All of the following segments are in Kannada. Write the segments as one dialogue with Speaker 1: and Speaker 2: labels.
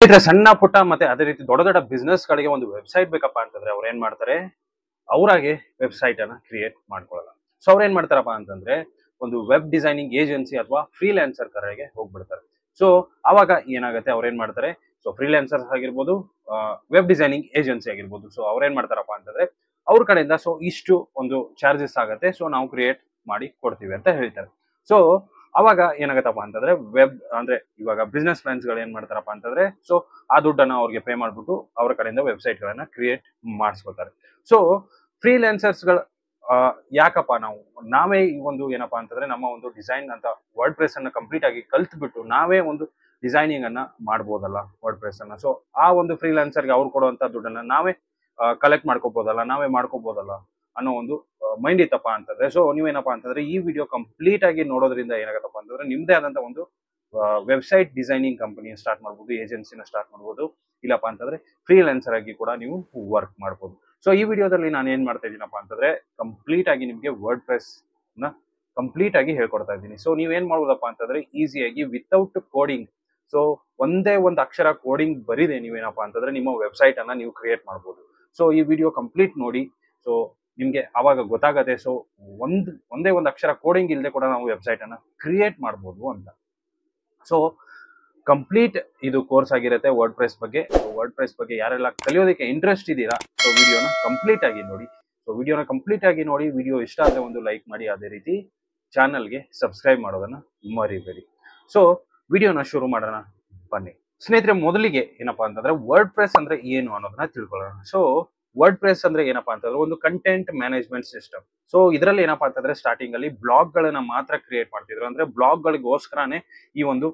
Speaker 1: ಸ್ನೇಹಿತರೆ ಸಣ್ಣ ಪುಟ್ಟ ಮತ್ತೆ ಅದೇ ರೀತಿ ದೊಡ್ಡ ದೊಡ್ಡ ಬಿಸ್ನೆಸ್ ಗಳಿಗೆ ಒಂದು ವೆಬ್ಸೈಟ್ ಬೇಕಪ್ಪ ಅಂತಂದ್ರೆ ಅವ್ರು ಏನ್ ಮಾಡ್ತಾರೆ? ಅವರಾಗೆ ವೆಬ್ಸೈಟ್ ಅನ್ನ ಕ್ರಿಯೇಟ್ ಮಾಡ್ಕೊಳ್ಳಲ್ಲ. ಸೊ ಅವ್ರು ಏನ್ ಮಾಡ್ತಾರಪ್ಪ ಅಂತಂದ್ರೆ ಒಂದು ವೆಬ್ ಡಿಸೈನಿಂಗ್ ಏಜೆನ್ಸಿ ಅಥವಾ ಫ್ರೀಲ್ಯಾನ್ಸರ್ ಕರೆಗೆ ಹೋಗ್ಬಿಡ್ತಾರೆ. ಸೊ ಅವಾಗ ಏನಾಗುತ್ತೆ? ಅವ್ರು ಏನ್ ಮಾಡ್ತಾರೆ? ಸೊ ಫ್ರೀಲ್ಯಾನ್ಸರ್ಸ್ ಆಗಿರ್ಬೋದು ವೆಬ್ ಡಿಸೈನಿಂಗ್ ಏಜೆನ್ಸಿ ಆಗಿರ್ಬೋದು. ಸೊ ಅವ್ರೇನ್ ಮಾಡ್ತಾರಪ್ಪ ಅಂತಂದ್ರೆ ಅವ್ರ ಕಡೆಯಿಂದ ಸೊ ಇಷ್ಟು ಒಂದು ಚಾರ್ಜಸ್ ಆಗುತ್ತೆ. ಸೊ ನಾವು ಕ್ರಿಯೇಟ್ ಮಾಡಿ ಕೊಡ್ತೀವಿ ಅಂತ ಹೇಳ್ತಾರೆ. ಸೊ ಅವಾಗ ಏನಾಗತ್ತಪ್ಪ ಅಂತಂದ್ರೆ ವೆಬ್ ಅಂದ್ರೆ ಇವಾಗ ಬಿಸ್ನೆಸ್ ಮ್ಯಾನ್ಸ್ಗಳು ಏನ್ ಮಾಡ್ತಾರಪ್ಪ ಅಂತಂದ್ರೆ ಸೊ ಆ ದುಡ್ಡನ್ನ ಅವ್ರಿಗೆ ಪೇ ಮಾಡ್ಬಿಟ್ಟು ಅವ್ರ ಕಡೆಯಿಂದ ವೆಬ್ಸೈಟ್ ಗಳನ್ನ ಕ್ರಿಯೇಟ್ ಮಾಡಿಸ್ಕೊತಾರೆ ಸೊ ಫ್ರೀಲ್ಯಾನ್ಸರ್ಸ್ಗಳು ಯಾಕಪ್ಪ ನಾವು, ನಾವೇ ಈ ಒಂದು ಏನಪ್ಪ ಅಂತಂದ್ರೆ ನಮ್ಮ ಒಂದು ಡಿಸೈನ್ ಅಂತ ವರ್ಡ್ ಪ್ರೆಸ್ ಅನ್ನ ಕಂಪ್ಲೀಟ್ ಆಗಿ ಕಲ್ತ್ಬಿಟ್ಟು ನಾವೇ ಒಂದು ಡಿಸೈನಿಂಗ್ ಅನ್ನ ಮಾಡ್ಬೋದಲ್ಲ ವರ್ಡ್ ಪ್ರೆಸ್ ಅನ್ನ. ಸೊ ಆ ಒಂದು ಫ್ರೀಲ್ಯಾನ್ಸರ್ಗೆ ಅವ್ರು ಕೊಡುವಂತ ದುಡ್ಡನ್ನ ನಾವೇ ಕಲೆಕ್ಟ್ ಮಾಡ್ಕೋಬಹುದಲ್ಲ ನಾವೇ ಮಾಡ್ಕೋಬಹುದಲ್ಲ ಅನ್ನೋ ಒಂದು ಮೈಂಡ್ ಇತ್ತಪ್ಪ ಅಂತಂದ್ರೆ. ಸೊ ನೀವೇನಪ್ಪ ಅಂತಂದ್ರೆ, ಈ ವಿಡಿಯೋ ಕಂಪ್ಲೀಟ್ ಆಗಿ ನೋಡೋದ್ರಿಂದ ಏನಾಗತ್ತಪ್ಪ ಅಂತಂದ್ರೆ, ನಿಮ್ದೇ ಆದಂತ ಒಂದು ವೆಬ್ಸೈಟ್ ಡಿಸೈನಿಂಗ್ ಕಂಪನಿ ಸ್ಟಾರ್ಟ್ ಮಾಡ್ಬೋದು ಏಜೆನ್ಸಿನ ಸ್ಟಾರ್ಟ್ ಮಾಡ್ಬೋದು. ಇಲ್ಲಪ್ಪ ಅಂತಂದ್ರೆ ಫ್ರೀಲ್ಯಾನ್ಸರ್ ಆಗಿ ಕೂಡ ನೀವು ವರ್ಕ್ ಮಾಡ್ಬೋದು. ಸೊ ಈ ವಿಡಿಯೋದಲ್ಲಿ ನಾನು ಏನ್ ಮಾಡ್ತಾ ಇದ್ದೀನಪ್ಪ ಅಂತಂದ್ರೆ ಕಂಪ್ಲೀಟ್ ಆಗಿ ನಿಮಗೆ ವರ್ಡ್ ಪ್ರೆಸ್ನ ಕಂಪ್ಲೀಟ್ ಆಗಿ ಹೇಳ್ಕೊಡ್ತಾ ಇದ್ದೀನಿ. ಸೊ ನೀವೇನ್ ಮಾಡ್ಬೋದಪ್ಪ ಅಂತಂದ್ರೆ ಈಸಿಯಾಗಿ ವಿತೌಟ್ ಕೋಡಿಂಗ್ ಸೊ ಒಂದೇ ಒಂದು ಅಕ್ಷರ ಕೋಡಿಂಗ್ ಬರಿದೆ ನೀವೇನಪ್ಪ ಅಂತಂದ್ರೆ, ನಿಮ್ಮ ವೆಬ್ಸೈಟ್ ಅನ್ನ ನೀವು ಕ್ರಿಯೇಟ್ ಮಾಡ್ಬೋದು. ಸೊ ಈ ವಿಡಿಯೋ ಕಂಪ್ಲೀಟ್ ನೋಡಿ. ಸೊ ನಿಮ್ಗೆ ಅವಾಗ ಗೊತ್ತಾಗತ್ತೆ ಸೊ ಒಂದು, ಒಂದೇ ಒಂದು ಅಕ್ಷರ ಕೋಡಿಂಗ್ ಇಲ್ಲದೆ ಕೂಡ ನಾವು ವೆಬ್ಸೈಟ್ ಅನ್ನ ಕ್ರಿಯೇಟ್ ಮಾಡ್ಬೋದು ಅಂತ. ಸೊ ಕಂಪ್ಲೀಟ್ ಇದು ಕೋರ್ಸ್ ಆಗಿರುತ್ತೆ ವರ್ಡ್ ಪ್ರೆಸ್ ಬಗ್ಗೆ. ವರ್ಡ್ ಪ್ರೆಸ್ ಬಗ್ಗೆ ಯಾರೆಲ್ಲ ಕಲಿಯೋದಕ್ಕೆ ಇಂಟ್ರೆಸ್ಟ್ ಇದೀರಾ ಸೊ ವಿಡಿಯೋನ ಕಂಪ್ಲೀಟ್ ಆಗಿ ನೋಡಿ. ಸೊ ವಿಡಿಯೋನ ಕಂಪ್ಲೀಟ್ ಆಗಿ ನೋಡಿ ವಿಡಿಯೋ ಇಷ್ಟ ಆದರೆ ಒಂದು ಲೈಕ್ ಮಾಡಿ, ಅದೇ ರೀತಿ ಚಾನಲ್ಗೆ ಸಬ್ಸ್ಕ್ರೈಬ್ ಮಾಡೋದನ್ನ ಮರಿಬೇಡಿ. ಸೊ ವಿಡಿಯೋನ ಶುರು ಮಾಡೋಣ, ಬನ್ನಿ. ಸ್ನೇಹಿತರೆ, ಮೊದಲಿಗೆ ಏನಪ್ಪಾ ಅಂತಂದ್ರೆ ವರ್ಡ್ ಪ್ರೆಸ್ ಅಂದ್ರೆ ಏನು ಅನ್ನೋದನ್ನ ತಿಳ್ಕೊಳ್ಳೋಣ. ಸೊ ವರ್ಡ್ ಪ್ರೆಸ್ ಅಂದ್ರೆ ಏನಪ್ಪಾ ಅಂತಂದ್ರೆ ಒಂದು ಕಂಟೆಂಟ್ ಮ್ಯಾನೇಜ್ಮೆಂಟ್ ಸಿಸ್ಟಮ್ ಸೊ ಇದರಲ್ಲಿ ಏನಪ್ಪಾ ಅಂತಂದ್ರೆ ಸ್ಟಾರ್ಟಿಂಗ್ ಅಲ್ಲಿ ಬ್ಲಾಗ್ ಗಳನ್ನ ಮಾತ್ರ ಕ್ರಿಯೇಟ್ ಮಾಡ್ತಿದ್ರು. ಅಂದ್ರೆ ಬ್ಲಾಗ್ ಗಳಿಗೋಸ್ಕರನೇ ಈ ಒಂದು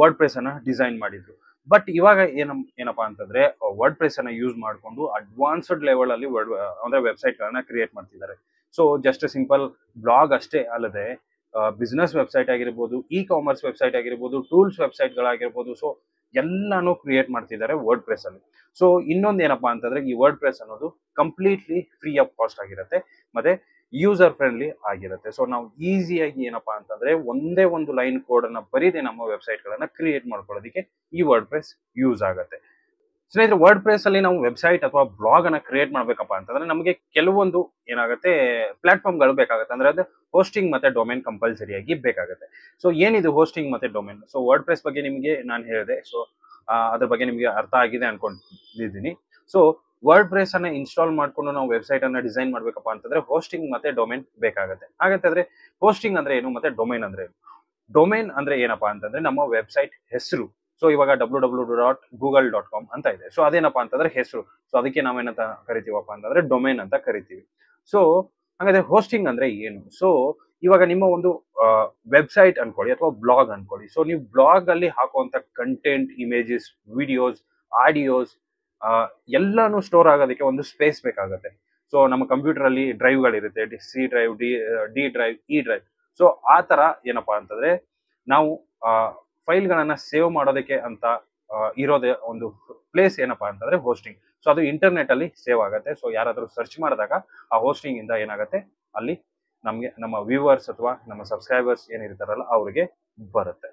Speaker 1: ವರ್ಡ್ ಪ್ರೆಸ್ ಅನ್ನ ಡಿಸೈನ್ ಮಾಡಿದ್ರು. ಬಟ್ ಇವಾಗ ಏನ, ಏನಪ್ಪಾ ಅಂತಂದ್ರೆ ವರ್ಡ್ ಪ್ರೆಸ್ ಅನ್ನ ಯೂಸ್ ಮಾಡಿಕೊಂಡು ಅಡ್ವಾನ್ಸ್ಡ್ ಲೆವೆಲ್ ಅಲ್ಲಿ ವರ್ಡ್ ಅಂದ್ರೆ ವೆಬ್ಸೈಟ್ ಗಳನ್ನ ಕ್ರಿಯೇಟ್ ಮಾಡ್ತಿದ್ದಾರೆ ಸೊ ಜಸ್ಟ್ ಸಿಂಪಲ್ ಬ್ಲಾಗ್ ಅಷ್ಟೇ ಅಲ್ಲದೆ ಬಿಸ್ನೆಸ್ ವೆಬ್ಸೈಟ್ ಆಗಿರ್ಬೋದು ಇ ಕಾಮರ್ಸ್ ವೆಬ್ಸೈಟ್ ಆಗಿರ್ಬೋದು ಟೂಲ್ಸ್ ವೆಬ್ಸೈಟ್ ಗಳಾಗಿರ್ಬೋದು. ಸೊ ಎಲ್ಲಾನು ಕ್ರಿಯೇಟ್ ಮಾಡ್ತಿದ್ದಾರೆ ವರ್ಡ್ ಪ್ರೆಸ್ ಅಲ್ಲಿ. ಸೊ ಇನ್ನೊಂದು ಏನಪ್ಪಾ ಅಂತಂದ್ರೆ ಈ ವರ್ಡ್ ಪ್ರೆಸ್ ಅನ್ನೋದು ಕಂಪ್ಲೀಟ್ಲಿ ಫ್ರೀ ಆಫ್ ಕಾಸ್ಟ್ ಆಗಿರುತ್ತೆ, ಮತ್ತೆ ಯೂಸರ್ ಫ್ರೆಂಡ್ಲಿ ಆಗಿರುತ್ತೆ. ಸೊ ನಾವು ಈಸಿಯಾಗಿ ಏನಪ್ಪಾ ಅಂತಂದ್ರೆ ಒಂದೇ ಒಂದು ಲೈನ್ ಕೋಡ್ ಅನ್ನ ಬರೀದೆ ನಮ್ಮ ವೆಬ್ಸೈಟ್ ಗಳನ್ನ ಕ್ರಿಯೇಟ್ ಮಾಡ್ಕೊಳ್ಳೋದಕ್ಕೆ ಈ ವರ್ಡ್ ಪ್ರೆಸ್ ಯೂಸ್ ಆಗುತ್ತೆ. ಸ್ನೇಹಿತರೆ ವರ್ಡ್ ಪ್ರೆಸ್ ಅಲ್ಲಿ ನಾವು ವೆಬ್ಸೈಟ್ ಅಥವಾ ಬ್ಲಾಗ್ ಅನ್ನ ಕ್ರಿಯೇಟ್ ಮಾಡ್ಬೇಕಪ್ಪ ಅಂತಂದ್ರೆ ನಮಗೆ ಕೆಲವೊಂದು ಏನಾಗುತ್ತೆ ಪ್ಲಾಟ್ಫಾರ್ಮ್ಗಳು ಬೇಕಾಗುತ್ತೆ. ಅಂದ್ರೆ ಅದು ಹೋಸ್ಟಿಂಗ್ ಮತ್ತೆ ಡೊಮೇನ್ ಕಂಪಲ್ಸರಿಯಾಗಿ ಬೇಕಾಗುತ್ತೆ. ಸೊ ಏನಿದು ಹೋಸ್ಟಿಂಗ್ ಮತ್ತೆ ಡೊಮೇನ್ ಸೊ ವರ್ಡ್ ಪ್ರೆಸ್ ಬಗ್ಗೆ ನಿಮಗೆ ನಾನು ಹೇಳಿದೆ. ಸೊ ಅದ್ರ ಬಗ್ಗೆ ನಿಮಗೆ ಅರ್ಥ ಆಗಿದೆ ಅನ್ಕೊಂಡಿದ್ದೀನಿ. ಸೊ ವರ್ಡ್ ಪ್ರೆಸ್ ಅನ್ನ ಇನ್ಸ್ಟಾಲ್ ಮಾಡ್ಕೊಂಡು ನಾವು ವೆಬ್ಸೈಟ್ ಅನ್ನ ಡಿಸೈನ್ ಮಾಡ್ಬೇಕಪ್ಪ ಅಂತಂದ್ರೆ ಹೋಸ್ಟಿಂಗ್ ಮತ್ತೆ ಡೊಮೇನ್ ಬೇಕಾಗುತ್ತೆ. ಹಾಗಂತಂದ್ರೆ ಹೋಸ್ಟಿಂಗ್ ಅಂದ್ರೆ ಏನು ಮತ್ತೆ ಡೊಮೇನ್ ಅಂದ್ರೆ ಏನು? ಡೊಮೇನ್ ಅಂದ್ರೆ ಏನಪ್ಪಾ ಅಂತಂದ್ರೆ ನಮ್ಮ ವೆಬ್ಸೈಟ್ ಹೆಸರು. ಸೊ ಇವಾಗ W W dot Google dot com ಅಂತ ಇದೆ. ಸೊ ಅದೇನಪ್ಪ ಅಂತಂದ್ರೆ ಹೆಸರು. ಸೊ ಅದಕ್ಕೆ ನಾವೇನಂತ ಕರಿತೀವಪ್ಪ ಅಂತಂದ್ರೆ ಡೊಮೇನ್ ಅಂತ ಕರಿತೀವಿ. ಸೊ ಹಾಗಾದ್ರೆ ಹೋಸ್ಟಿಂಗ್ ಅಂದ್ರೆ ಏನು? ಸೊ ಇವಾಗ ನಿಮ್ಮ ಒಂದು ವೆಬ್ಸೈಟ್ ಅನ್ಕೊಳ್ಳಿ ಅಥವಾ ಬ್ಲಾಗ್ ಅನ್ಕೊಳ್ಳಿ. ಸೊ ನೀವು ಬ್ಲಾಗ್ ಅಲ್ಲಿ ಹಾಕುವಂತ ಕಂಟೆಂಟ್ ಇಮೇಜಸ್ ವಿಡಿಯೋಸ್ ಆಡಿಯೋಸ್ ಎಲ್ಲಾನು ಸ್ಟೋರ್ ಆಗೋದಕ್ಕೆ ಒಂದು ಸ್ಪೇಸ್ ಬೇಕಾಗುತ್ತೆ. ಸೊ ನಮ್ಮ ಕಂಪ್ಯೂಟರ್ ಅಲ್ಲಿ drive ಗಳಿರುತ್ತೆ. C drive D D drive E drive so ಆ ತರ ಏನಪ್ಪಾ ಅಂತಂದ್ರೆ ನಾವು ಫೈಲ್ ಗಳನ್ನ ಸೇವ್ ಮಾಡೋದಕ್ಕೆ ಅಂತ ಇರೋದೇ ಒಂದು ಪ್ಲೇಸ್ ಏನಪ್ಪಾ ಅಂತಂದ್ರೆ ಹೋಸ್ಟಿಂಗ್. ಸೊ, ಅದು ಇಂಟರ್ನೆಟ್ ಅಲ್ಲಿ ಸೇವ್ ಆಗುತ್ತೆ. ಸೊ, ಯಾರಾದ್ರೂ ಸರ್ಚ್ ಮಾಡಿದಾಗ ಆ ಹೋಸ್ಟಿಂಗ್ ಇಂದ ಏನಾಗುತ್ತೆ, ಅಲ್ಲಿ ನಮಗೆ, ನಮ್ಮ ವ್ಯೂವರ್ಸ್ ಅಥವಾ ನಮ್ಮ ಸಬ್ಸ್ಕ್ರೈಬರ್ಸ್ ಏನಿರ್ತಾರಲ್ಲ, ಅವ್ರಿಗೆ ಬರುತ್ತೆ.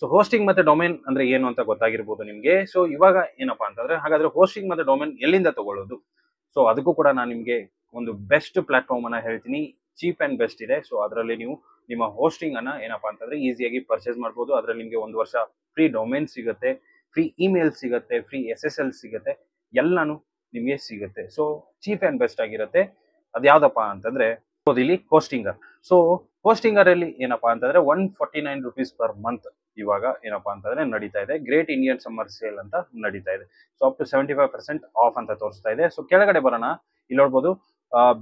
Speaker 1: ಸೊ, ಹೋಸ್ಟಿಂಗ್ ಮತ್ತೆ ಡೊಮೇನ್ ಅಂದ್ರೆ ಏನು ಅಂತ ಗೊತ್ತಾಗಿರ್ಬೋದು ನಿಮ್ಗೆ. ಸೊ, ಇವಾಗ ಏನಪ್ಪಾ ಅಂತಂದ್ರೆ, ಹಾಗಾದ್ರೆ ಹೋಸ್ಟಿಂಗ್ ಮತ್ತೆ ಡೊಮೇನ್ ಎಲ್ಲಿಂದ ತಗೊಳ್ಳೋದು? ಸೊ, ಅದಕ್ಕೂ ಕೂಡ ನಾನು ನಿಮ್ಗೆ ಒಂದು ಬೆಸ್ಟ್ ಪ್ಲಾಟ್ಫಾರ್ಮ್ ಅನ್ನ ಹೇಳ್ತೀನಿ. ಚೀಪ್ ಅಂಡ್ ಬೆಸ್ಟ್ ಇದೆ. ಸೊ, ಅದರಲ್ಲಿ ನೀವು ನಿಮ್ಮ ಹೋಸ್ಟಿಂಗ್ ಅನ್ನ ಏನಪ್ಪಾ ಅಂತಂದ್ರೆ ಈಸಿಯಾಗಿ ಪರ್ಚೇಸ್ ಮಾಡ್ಬೋದು. ಅದ್ರಲ್ಲಿ ನಿಮಗೆ ಒಂದು ವರ್ಷ ಫ್ರೀ ಡೊಮೇನ್ ಸಿಗುತ್ತೆ ಫ್ರೀ ಇಮೇಲ್ ಸಿಗುತ್ತೆ ಫ್ರೀ ಎಸ್ ಎಸ್ ಎಲ್ ಸಿಗುತ್ತೆ, ಎಲ್ಲಾನು ನಿಮಗೆ ಸಿಗುತ್ತೆ. ಸೊ ಚೀಪ್ ಅಂಡ್ ಬೆಸ್ಟ್ ಆಗಿರುತ್ತೆ. ಅದ್ಯಾವ್ದಪ್ಪ ಅಂತಂದ್ರೆ ಇಲ್ಲಿ ಹೋಸ್ಟಿಂಗರ್ ಸೊ ಹೋಸ್ಟಿಂಗರ್ ಅಲ್ಲಿ ಏನಪ್ಪಾ ಅಂತಂದ್ರೆ one forty nine rupees per month ಇವಾಗ ಏನಪ್ಪಾ ಅಂತಂದ್ರೆ ನಡೀತಾ ಇದೆ. ಗ್ರೇಟ್ ಇಂಡಿಯನ್ ಸಮ್ಮರ್ ಸೇಲ್ ಅಂತ ನಡೀತಾ ಇದೆ. So up to seventy five percent off ಅಂತ ತೋರಿಸ್ತಾ ಇದೆ. ಸೊ ಕೆಳಗಡೆ ಬರೋಣ. ಇಲ್ಲಿ ನೋಡ್ಬೋದು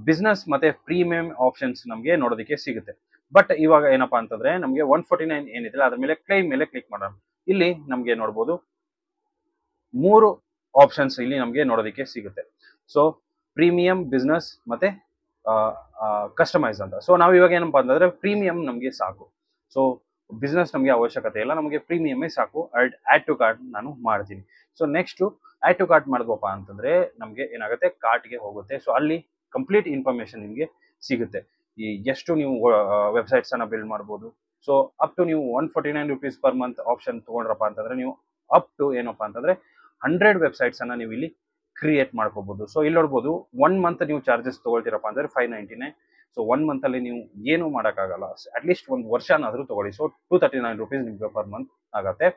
Speaker 1: ಬಿಸ್ನೆಸ್ ಮತ್ತೆ ಪ್ರೀಮಿಯಂ ಆಪ್ಷನ್ಸ್ ನಮಗೆ ನೋಡೋದಕ್ಕೆ ಸಿಗುತ್ತೆ. ಬಟ್ ಇವಾಗ ಏನಪ್ಪಾ ಅಂತಂದ್ರೆ ನಮಗೆ ಒನ್ ಫೋರ್ಟಿ ನೈನ್ ಏನಿದೆ ಅದ್ರ ಮೇಲೆ ಕ್ಲೈಮ್ ಮೇಲೆ ಕ್ಲಿಕ್ ಮಾಡೋಣ. ಇಲ್ಲಿ ನಮಗೆ ನೋಡ್ಬೋದು ಮೂರು ಆಪ್ಷನ್ಸ್ ಇಲ್ಲಿ ನಮಗೆ ನೋಡೋದಕ್ಕೆ ಸಿಗುತ್ತೆ. ಸೊ ಪ್ರೀಮಿಯಂ ಬಿಸ್ನೆಸ್ ಮತ್ತೆ ಕಸ್ಟಮೈಸ್ ಅಂತ. ಸೊ ನಾವು ಇವಾಗ ಏನಪ್ಪ ಅಂತಂದ್ರೆ ಪ್ರೀಮಿಯಂ ನಮಗೆ ಸಾಕು. ಸೊ ಬಿಸ್ನೆಸ್ ನಮಗೆ ಅವಶ್ಯಕತೆ ಇಲ್ಲ. ನಮಗೆ ಪ್ರೀಮಿಯಮೇ ಸಾಕು. ಆ್ಯಡ್ ಆ್ಯಡ್ ಟು ಕಾರ್ಟ್ ನಾನು ಮಾಡ್ತೀನಿ. So next add to cart ಮಾಡಿದ್ವಪ್ಪ ಅಂತಂದ್ರೆ ನಮಗೆ ಏನಾಗುತ್ತೆ? ಕಾರ್ಟ್ಗೆ ಹೋಗುತ್ತೆ. ಸೊ ಅಲ್ಲಿ ಕಂಪ್ಲೀಟ್ ಇನ್ಫಾರ್ಮೇಶನ್ ನಿಮಗೆ ಸಿಗುತ್ತೆ. ಈ ಎಷ್ಟು ನೀವು ವೆಬ್ಸೈಟ್ಸ್ ಅನ್ನ ಬಿಲ್ಡ್ ಮಾಡ್ಬೋದು. ಸೊ ಅಪ್ ಟು ನೀವು one forty nine rupees per month option ತಗೊಂಡ್ರಪ್ಪ ಅಂತಂದ್ರೆ ನೀವು ಅಪ್ ಟು ಏನಪ್ಪ ಅಂತಂದ್ರೆ ಹಂಡ್ರೆಡ್ ವೆಬ್ಸೈಟ್ಸ್ ಅನ್ನ ನೀವು ಇಲ್ಲಿ ಕ್ರಿಯೇಟ್ ಮಾಡ್ಕೋಬಹುದು ಸೊ ಇಲ್ಲಿ ನೋಡ್ಬೋದು ಒನ್ ಮಂತ್ ನೀವು ಚಾರ್ಜಸ್ ತಗೊಳ್ತೀರಪ್ಪ ಅಂದ್ರೆ five ninety nine so one month ಅಲ್ಲಿ ನೀವು ಏನು ಮಾಡೋಕ್ಕಾಗಲ್ಲ. ಅಟ್ಲೀಸ್ಟ್ ಒಂದು ವರ್ಷನಾದ್ರೂ ತಗೊಳ್ಳಿ. So two thirty nine rupees ನಿಮ್ಗೆ ಪರ್ ಮಂತ್ ಆಗತ್ತೆ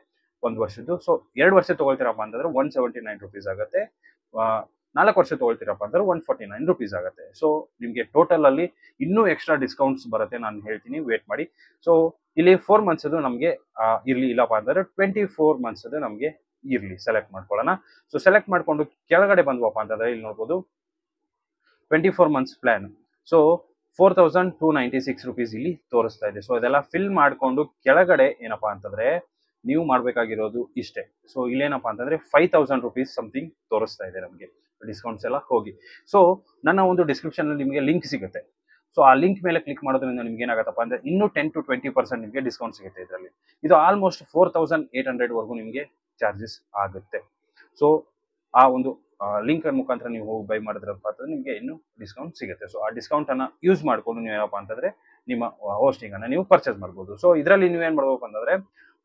Speaker 1: ಒಂದು ವರ್ಷದ್ದು. ಸೊ ಎರಡು ವರ್ಷ ತಗೊಳ್ತೀರಪ್ಪ ಅಂತಂದ್ರೆ ಒನ್ ಸೆವೆಂಟಿ ನೈನ್ ರುಪೀಸ್ ಆಗುತ್ತೆ ನಾಲ್ಕು ವರ್ಷ ತೊಗೊಳ್ತೀರಪ್ಪ ಅಂದ್ರೆ ಒನ್ ಫಾರ್ಟಿ ನೈನ್ ರುಪೀಸ್ ಆಗುತ್ತೆ. ಸೊ ನಿಮಗೆ ಟೋಟಲ್ ಅಲ್ಲಿ ಇನ್ನೂ ಎಕ್ಸ್ಟ್ರಾ ಡಿಸ್ಕೌಂಟ್ಸ್ ಬರುತ್ತೆ ನಾನು ಹೇಳ್ತೀನಿ ವೇಟ್ ಮಾಡಿ. ಸೊ ಇಲ್ಲಿ ಫೋರ್ ಮಂತ್ಸ್ ಅದು ನಮಗೆ ಇರ್ಲಿ ಇಲ್ಲಪ್ಪ ಅಂತಂದ್ರೆ ಟ್ವೆಂಟಿ ಫೋರ್ ಮಂತ್ಸ್ ನಮಗೆ ಇರ್ಲಿ ಸೆಲೆಕ್ಟ್ ಮಾಡ್ಕೊಳ್ಳೋಣ. ಸೊ ಸೆಲೆಕ್ಟ್ ಮಾಡ್ಕೊಂಡು ಕೆಳಗಡೆ ಬಂದ್ವಪ್ಪ ಅಂತಂದ್ರೆ ಇಲ್ಲಿ ನೋಡ್ಬೋದು. Twenty four months plan so four thousand two ninety six rupees ಇಲ್ಲಿ ತೋರಿಸ್ತಾ ಇದೆ. ಸೊ ಇದೆಲ್ಲ ಫಿಲ್ ಮಾಡ್ಕೊಂಡು ಕೆಳಗಡೆ ಏನಪ್ಪಾ ಅಂತಂದ್ರೆ ನೀವು ಮಾಡಬೇಕಾಗಿರೋದು ಇಷ್ಟೇ. ಸೊ ಇಲ್ಲೇನಪ್ಪ ಅಂತಂದ್ರೆ ಫೈವ್ ತೌಸಂಡ್ ರುಪೀಸ್ ಸಮಥಿಂಗ್ ತೋರಿಸ್ತಾ ಇದೆ ನಮಗೆ. ಡಿಸ್ಕೌಂಟ್ಸ್ ಎಲ್ಲ ಹೋಗಿ. ಸೊ ನನ್ನ ಒಂದು ಡಿಸ್ಕ್ರಿಪ್ಷನಲ್ಲಿ ನಿಮಗೆ ಲಿಂಕ್ ಸಿಗುತ್ತೆ. ಸೊ ಆ ಲಿಂಕ್ ಮೇಲೆ ಕ್ಲಿಕ್ ಮಾಡೋದ್ರಿಂದ ನಿಮ್ಗೆ ಏನಾಗುತ್ತಪ್ಪ ಅಂದ್ರೆ ಇನ್ನೂ ಟೆನ್ ಟು ಟ್ವೆಂಟಿ ಪರ್ಸೆಂಟ್ ನಿಮಗೆ ಡಿಸ್ಕೌಂಟ್ ಸಿಗುತ್ತೆ ಇದರಲ್ಲಿ. ಇದು almost four thousand eight hundred ವರೆಗೂ ನಿಮಗೆ ಚಾರ್ಜಸ್ ಆಗುತ್ತೆ. ಸೊ ಆ ಒಂದು ಲಿಂಕ್ ಮುಖಾಂತರ ನೀವು ಹೋಗಿ ಬೈ ಮಾಡಿದ್ರಪ್ಪ ಅಂತಂದ್ರೆ ನಿಮಗೆ ಇನ್ನೂ ಡಿಸ್ಕೌಂಟ್ ಸಿಗುತ್ತೆ. ಸೊ ಆ ಡಿಸ್ಕೌಂಟ್ ಅನ್ನ ಯೂಸ್ ಮಾಡ್ಕೊಂಡು ನೀವು ಏನಪ್ಪ ಅಂತಂದ್ರೆ ನಿಮ್ಮ ಹೋಸ್ಟಿಂಗ್ ಅನ್ನ ನೀವು ಪರ್ಚೇಸ್ ಮಾಡ್ಬೋದು. ಸೊ ಇದರಲ್ಲಿ ನೀವು ಏನು ಮಾಡ್ಬೇಕು ಅಂತಂದ್ರೆ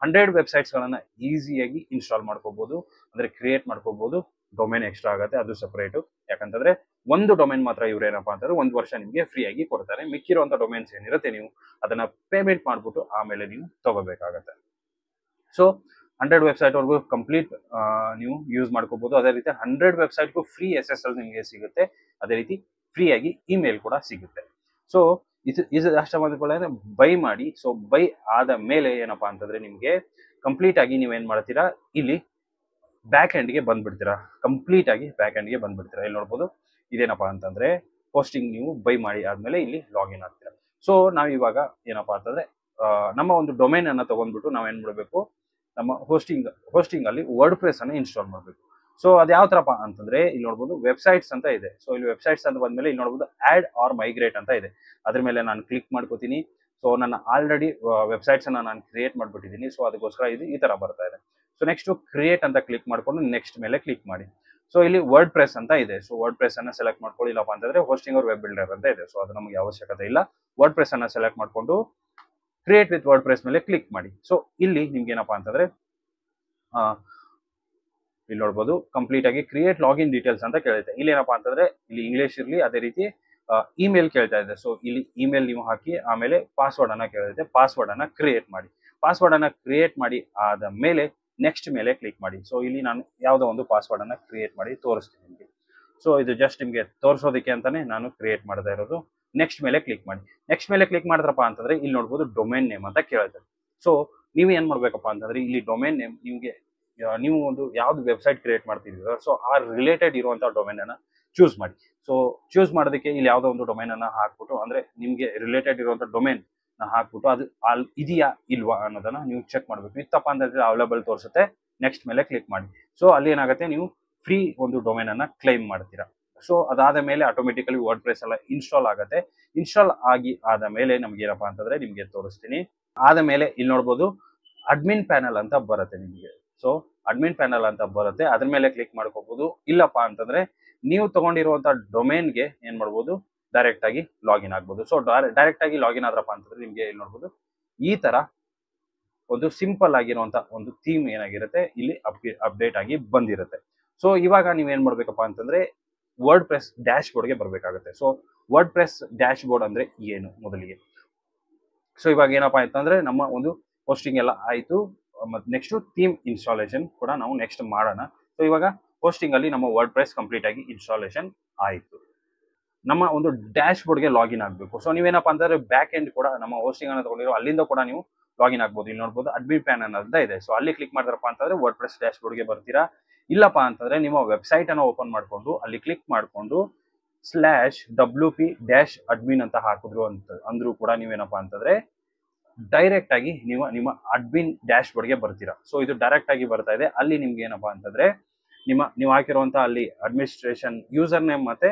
Speaker 1: ಹಂಡ್ರೆಡ್ ವೆಬ್ಸೈಟ್ಸ್ ಗಳನ್ನ ಈಸಿಯಾಗಿ ಇನ್ಸ್ಟಾಲ್ ಮಾಡ್ಕೋಬೋದು. ಅಂದ್ರೆ ಕ್ರಿಯೇಟ್ ಮಾಡ್ಕೋಬಹುದು ಡೊಮೇನ್ ಎಕ್ಸ್ಟ್ರಾ ಆಗುತ್ತೆ, ಅದು ಸಪ್ರೇಟು ಯಾಕಂತಂದ್ರೆ ಒಂದು ಡೊಮೇನ್ ಮಾತ್ರ ಇವ್ರು ಏನಪ್ಪಾ ಅಂತಂದ್ರೆ ಒಂದು ವರ್ಷ ನಿಮಗೆ ಫ್ರೀ ಆಗಿ ಕೊಡ್ತಾರೆ. ಮಿಕ್ಕಿರುವಂತ ಡೊಮೇನ್ಸ್ ಏನಿರುತ್ತೆ ನೀವು ಅದನ್ನ ಪೇಮೆಂಟ್ ಮಾಡ್ಬಿಟ್ಟು ಆಮೇಲೆ ನೀವು ತಗೋಬೇಕಾಗತ್ತೆ. ಸೊ ಹಂಡ್ರೆಡ್ ವೆಬ್ಸೈಟ್ ವರ್ಗು ಕಂಪ್ಲೀಟ್ ನೀವು ಯೂಸ್ ಮಾಡ್ಕೋಬಹುದು ಅದೇ ರೀತಿ ಹಂಡ್ರೆಡ್ ವೆಬ್ಸೈಟ್ಗೂ ಫ್ರೀ ಎಸ್ ಎಸ್ ಎಲ್ ನಿಮಗೆ ಸಿಗುತ್ತೆ. ಅದೇ ರೀತಿ ಫ್ರೀ ಆಗಿ ಇಮೇಲ್ ಕೂಡ ಸಿಗುತ್ತೆ. ಸೊ ಇದು ಇದು ಮಾಡಿಕೊಳ್ಳೆ ಬೈ ಮಾಡಿ. ಸೊ ಬೈ ಆದ ಮೇಲೆ ಏನಪ್ಪಾ ಅಂತಂದ್ರೆ ನಿಮಗೆ ಕಂಪ್ಲೀಟ್ ಆಗಿ ನೀವೇನ್ ಮಾಡ್ತೀರಾ? ಇಲ್ಲಿ ಬ್ಯಾಕ್ ಎಂಡ್ಗೆ ಬಂದ್ಬಿಡ್ತೀರಾ? ಕಂಪ್ಲೀಟ್ ಆಗಿ ಬ್ಯಾಕ್ ಎಂಡ್ಗೆ ಬಂದ್ಬಿಡ್ತೀರಾ? ಇಲ್ಲಿ ನೋಡ್ಬೋದು ಇದೇನಪ್ಪ ಅಂತಂದ್ರೆ ಹೋಸ್ಟಿಂಗ್ ನೀವು ಬೈ ಮಾಡಿ ಆದ್ಮೇಲೆ ಇಲ್ಲಿ ಲಾಗಿನ್ ಆಗ್ತೀರಾ. ಸೊ ನಾವು ಇವಾಗ ಏನಪ್ಪಾ ಅಂತಂದ್ರೆ ನಮ್ಮ ಒಂದು ಡೊಮೈನ್ ಅನ್ನ ತಗೊಂಡ್ಬಿಟ್ಟು ನಾವ್ ಏನ್ ಮಾಡ್ಬೇಕು? ನಮ್ಮ ಹೋಸ್ಟಿಂಗ್ ಹೋಸ್ಟಿಂಗ್ ಅಲ್ಲಿ ವರ್ಡ್ ಪ್ರೆಸ್ ಅನ್ನ ಇನ್ಸ್ಟಾಲ್ ಮಾಡಬೇಕು. ಸೊ ಅದು ಯಾವ ತರಪ್ಪ ಅಂತಂದ್ರೆ ಇಲ್ಲಿ ನೋಡ್ಬೋದು ವೆಬ್ಸೈಟ್ಸ್ ಅಂತ ಇದೆ. ಸೊ ಇಲ್ಲಿ ವೆಬ್ಸೈಟ್ಸ್ ಅಂತ ಬಂದ್ಮೇಲೆ ಇಲ್ಲಿ ನೋಡ್ಬೋದು ಆಡ್ ಆರ್ ಮೈಗ್ರೇಟ್ ಅಂತ ಇದೆ. ಅದ್ರ ಮೇಲೆ ನಾನು ಕ್ಲಿಕ್ ಮಾಡ್ಕೋತೀನಿ. ಸೊ ನನ್ನ ಆಲ್ರೆಡಿ ವೆಬ್ಸೈಟ್ಸ್ ಅನ್ನ ನಾನು ಕ್ರಿಯೇಟ್ ಮಾಡ್ಬಿಟ್ಟಿದ್ದೀನಿ. ಸೊ ಅದಕ್ಕೋಸ್ಕರ ಇದು ಈ ತರ ಬರ್ತಾ ಇದೆ. ಸೊ ನೆಕ್ಸ್ಟ್ ಕ್ರಿಯೇಟ್ ಅಂತ ಕ್ಲಿಕ್ ಮಾಡ್ಕೊಂಡು ನೆಕ್ಸ್ಟ್ ಮೇಲೆ ಕ್ಲಿಕ್ ಮಾಡಿ. ಸೊ ಇಲ್ಲಿ ವರ್ಡ್ ಪ್ರೆಸ್ ಅಂತ ಇದೆ. ಸೊ ವರ್ಡ್ ಪ್ರೆಸ್ ಅನ್ನ ಸೆಲೆಕ್ಟ್ ಮಾಡ್ಕೊಳ್ಳಿಲ್ಲಪ್ಪ ಅಂತಂದ್ರೆ ಹೋಸ್ಟಿಂಗ್ ಅವ್ರ ವೆಬ್ ಬಿಲ್ಡರ್ ಅಂತ ಇದೆ. ಸೊ ಅದು ನಮಗೆ ಅವಶ್ಯಕತೆ ಇಲ್ಲ. ವರ್ಡ್ ಪ್ರೆಸ್ ಅನ್ನ ಸೆಲೆಕ್ಟ್ ಮಾಡಿಕೊಂಡು ಕ್ರಿಯೇಟ್ ವಿತ್ ವರ್ಡ್ ಪ್ರೆಸ್ ಮೇಲೆ ಕ್ಲಿಕ್ ಮಾಡಿ. ಸೊ ಇಲ್ಲಿ ನಿಮ್ಗೆ ಏನಪ್ಪಾ ಅಂತಂದ್ರೆ ಇಲ್ಲಿ ನೋಡ್ಬೋದು ಕಂಪ್ಲೀಟ್ ಆಗಿ ಕ್ರಿಯೇಟ್ ಲಾಗಿನ್ ಡೀಟೇಲ್ಸ್ ಅಂತ ಕೇಳುತ್ತೆ ಇಲ್ಲಿ ಏನಪ್ಪಾ ಅಂತಂದ್ರೆ, ಇಲ್ಲಿ ಇಂಗ್ಲೀಷ್ ಇರಲಿ, ಅದೇ ರೀತಿ ಇಮೇಲ್ ಕೇಳ್ತಾ ಇದೆ. ಸೊ ಇಲ್ಲಿ ಇಮೇಲ್ ನೀವು ಹಾಕಿ, ಆಮೇಲೆ ಪಾಸ್ವರ್ಡ್ ಅನ್ನ ಕೇಳುತ್ತೆ ಪಾಸ್ವರ್ಡ್ ಅನ್ನ ಕ್ರಿಯೇಟ್ ಮಾಡಿ. ಪಾಸ್ವರ್ಡ್ ಅನ್ನ ಕ್ರಿಯೇಟ್ ಮಾಡಿ ಆದ ಮೇಲೆ ನೆಕ್ಸ್ಟ್ ಮೇಲೆ ಕ್ಲಿಕ್ ಮಾಡಿ. ಸೊ ಇಲ್ಲಿ ನಾನು ಯಾವುದೋ ಒಂದು ಪಾಸ್ವರ್ಡ್ ಅನ್ನ ಕ್ರಿಯೇಟ್ ಮಾಡಿ ತೋರಿಸ್ತೀನಿ ನಿಮಗೆ. ಸೊ ಇದು ಜಸ್ಟ್ ನಿಮಗೆ ತೋರಿಸೋದಕ್ಕೆ ಅಂತಾನೆ ನಾನು ಕ್ರಿಯೇಟ್ ಮಾಡ್ತಾ ಇರೋದು. ನೆಕ್ಸ್ಟ್ ಮೇಲೆ ಕ್ಲಿಕ್ ಮಾಡಿ. ನೆಕ್ಸ್ಟ್ ಮೇಲೆ ಕ್ಲಿಕ್ ಮಾಡಿದ್ರಪ್ಪ ಅಂತಂದ್ರೆ ಇಲ್ಲಿ ನೋಡ್ಬೋದು ಡೊಮೇನ್ ನೇಮ್ ಅಂತ ಕೇಳುತ್ತೆ ಸೊ ನೀವು ಏನ್ ಮಾಡಬೇಕಪ್ಪ ಅಂತಂದ್ರೆ ಇಲ್ಲಿ ಡೊಮೇನ್ ನೇಮ್ ನಿಮಗೆ ನೀವು ಒಂದು ಯಾವ್ದು ವೆಬ್ಸೈಟ್ ಕ್ರಿಯೇಟ್ ಮಾಡ್ತಿದ್ದೀರೋ ಸೊ ಆ ರಿಲೇಟೆಡ್ ಇರುವಂಥ ಡೊಮೇನ್ ಅನ್ನ ಚೂಸ್ ಮಾಡಿ. ಸೊ ಚೂಸ್ ಮಾಡೋದಕ್ಕೆ ಇಲ್ಲಿ ಯಾವುದೋ ಒಂದು ಡೊಮೇನ್ ಅನ್ನ ಹಾಕ್ಬಿಟ್ಟು ಅಂದ್ರೆ ನಿಮಗೆ ರಿಲೇಟೆಡ್ ಇರುವಂಥ ಡೊಮೇನ್ ಹಾಕ್ಬಿಟ್ಟು ಅದು ಅಲ್ಲಿ ಇದೆಯಾ ಇಲ್ವಾ ಅನ್ನೋದನ್ನ ನೀವು ಚೆಕ್ ಮಾಡ್ಬೇಕು. ಇತ್ತಪ್ಪ ಅಂತಂದ್ರೆ ಅವೈಲೇಬಲ್ ತೋರಿಸುತ್ತೆ. ನೆಕ್ಸ್ಟ್ ಮೇಲೆ ಕ್ಲಿಕ್ ಮಾಡಿ. ಸೊ ಅಲ್ಲಿ ಏನಾಗುತ್ತೆ? ನೀವು ಫ್ರೀ ಒಂದು ಡೊಮೇನ್ ಅನ್ನ ಕ್ಲೈಮ್ ಮಾಡ್ತೀರಾ. ಸೊ ಅದಾದ ಮೇಲೆ ಆಟೋಮೆಟಿಕಲಿ ವರ್ಡ್ ಪ್ರೈಸ್ ಎಲ್ಲ ಇನ್ಸ್ಟಾಲ್ ಆಗುತ್ತೆ. ಇನ್ಸ್ಟಾಲ್ ಆಗಿ ಆದ ಮೇಲೆ ನಮ್ಗೆ ಏನಪ್ಪಾ ಅಂತಂದ್ರೆ ನಿಮ್ಗೆ ತೋರಿಸ್ತೀನಿ. ಆದ ಮೇಲೆ ಇಲ್ಲಿ ನೋಡ್ಬೋದು ಅಡ್ಮಿನ್ ಪ್ಯಾನಲ್ ಅಂತ ಬರುತ್ತೆ ನಿಮಗೆ. ಸೊ ಅಡ್ಮಿನ್ ಪ್ಯಾನಲ್ ಅಂತ ಬರುತ್ತೆ. ಅದ್ರ ಮೇಲೆ ಕ್ಲಿಕ್ ಮಾಡ್ಕೋಬಹುದು ಇಲ್ಲಪ್ಪ ಅಂತಂದ್ರೆ ನೀವು ತಗೊಂಡಿರುವಂತ ಡೊಮೇನ್ಗೆ ಏನ್ ಮಾಡ್ಬೋದು? ಡೈರೆಕ್ಟ್ ಆಗಿ ಲಾಗಿನ್ ಆಗ್ಬೋದು. ಸೊ ಡೈರೆಕ್ಟ್ ಆಗಿ ಲಾಗಿನ್ ಆದ್ರಪ್ಪ ಅಂತಂದ್ರೆ ನಿಮ್ಗೆ ಇಲ್ಲಿ ನೋಡ್ಬೋದು, ಈ ತರ ಒಂದು ಸಿಂಪಲ್ ಆಗಿರುವಂತ ಒಂದು ಥೀಮ್ ಏನಾಗಿರುತ್ತೆ, ಇಲ್ಲಿ ಅಪ್ಡೇಟ್ ಆಗಿ ಬಂದಿರುತ್ತೆ. ಸೊ ಇವಾಗ ನೀವ್ ಏನ್ ಮಾಡ್ಬೇಕಪ್ಪ ಅಂತಂದ್ರೆ ವರ್ಡ್ ಪ್ರೆಸ್ ಡ್ಯಾಶ್ ಬೋರ್ಡ್ಗೆ ಬರಬೇಕಾಗುತ್ತೆ. So WordPress dashboard ಅಂದ್ರೆ ಏನು ಮೊದಲಿಗೆ? ಸೊ ಇವಾಗ ಏನಪ್ಪಾ ಆಯ್ತು ಅಂದ್ರೆ ನಮ್ಮ ಒಂದು ಹೋಸ್ಟಿಂಗ್ ಎಲ್ಲ ಆಯ್ತು ಮತ್ತೆ ನೆಕ್ಸ್ಟ್ ಥೀಮ್ ಇನ್ಸ್ಟಾಲೇಷನ್ ಕೂಡ ನಾವು ನೆಕ್ಸ್ಟ್ ಮಾಡೋಣ. ಸೊ ಇವಾಗ ಹೋಸ್ಟಿಂಗ್ ಅಲ್ಲಿ ನಮ್ಮ ವರ್ಡ್ ಪ್ರೆಸ್ ಕಂಪ್ಲೀಟ್ ಆಗಿ ಇನ್ಸ್ಟಾಲೇಷನ್ ಆಯಿತು. ನಮ್ಮ ಒಂದು ಡ್ಯಾಶ್ ಬೋರ್ಡ್ಗೆ ಲಾಗಿನ್ ಆಗಬೇಕು. ಸೊ ನೀವೇನಪ್ಪ ಅಂತಂದ್ರೆ ಬ್ಯಾಕ್ ಎಂಡ್ ಕೂಡ ನಮ್ಮ ಹೋಸ್ಟಿಂಗ್ ಅನ್ನು ತಗೊಂಡಿರೋ ಅಲ್ಲಿಂದ ಕೂಡ ನೀವು ಲಾಗಿನ್ ಆಗ್ಬೋದು. ಇಲ್ಲಿ ನೋಡ್ಬೋದು ಅಡ್ಮಿನ್ ಪ್ಯಾನ್ ಅನ್ನೋದ ಇದೆ. ಸೊ ಅಲ್ಲಿ ಕ್ಲಿಕ್ ಮಾಡಿದ್ರಪ್ಪ ಅಂತಂದ್ರೆ ವರ್ಡ್ ಪ್ರೆಸ್ ಡ್ಯಾಶ್ ಬೋರ್ಡ್ಗೆ ಬರ್ತೀರಾ? ಇಲ್ಲಪ್ಪ ಅಂತಂದ್ರೆ ನಿಮ್ಮ ವೆಬ್ಸೈಟ್ ಅನ್ನು ಓಪನ್ ಮಾಡಿಕೊಂಡು ಅಲ್ಲಿ ಕ್ಲಿಕ್ ಮಾಡಿಕೊಂಡು slash W P dash admin ಅಂತ ಹಾಕಿದ್ರು ಅಂತ ಅಂದ್ರೂ ಕೂಡ ನೀವೇನಪ್ಪ ಅಂತಂದ್ರೆ ಡೈರೆಕ್ಟ್ ಆಗಿ ನೀವು ನಿಮ್ಮ ಅಡ್ಮಿನ್ ಡ್ಯಾಶ್ ಬೋರ್ಡ್ಗೆ ಬರ್ತೀರಾ. ಸೊ ಇದು ಡೈರೆಕ್ಟ್ ಆಗಿ ಬರ್ತಾ ಇದೆ. ಅಲ್ಲಿ ನಿಮ್ಗೆ ಏನಪ್ಪಾ ಅಂತಂದ್ರೆ ನಿಮ್ಮ, ನೀವು ಹಾಕಿರುವಂತಹ ಅಲ್ಲಿ ಅಡ್ಮಿನಿಸ್ಟ್ರೇಷನ್ ಯೂಸರ್ ನೇಮ್ ಮತ್ತೆ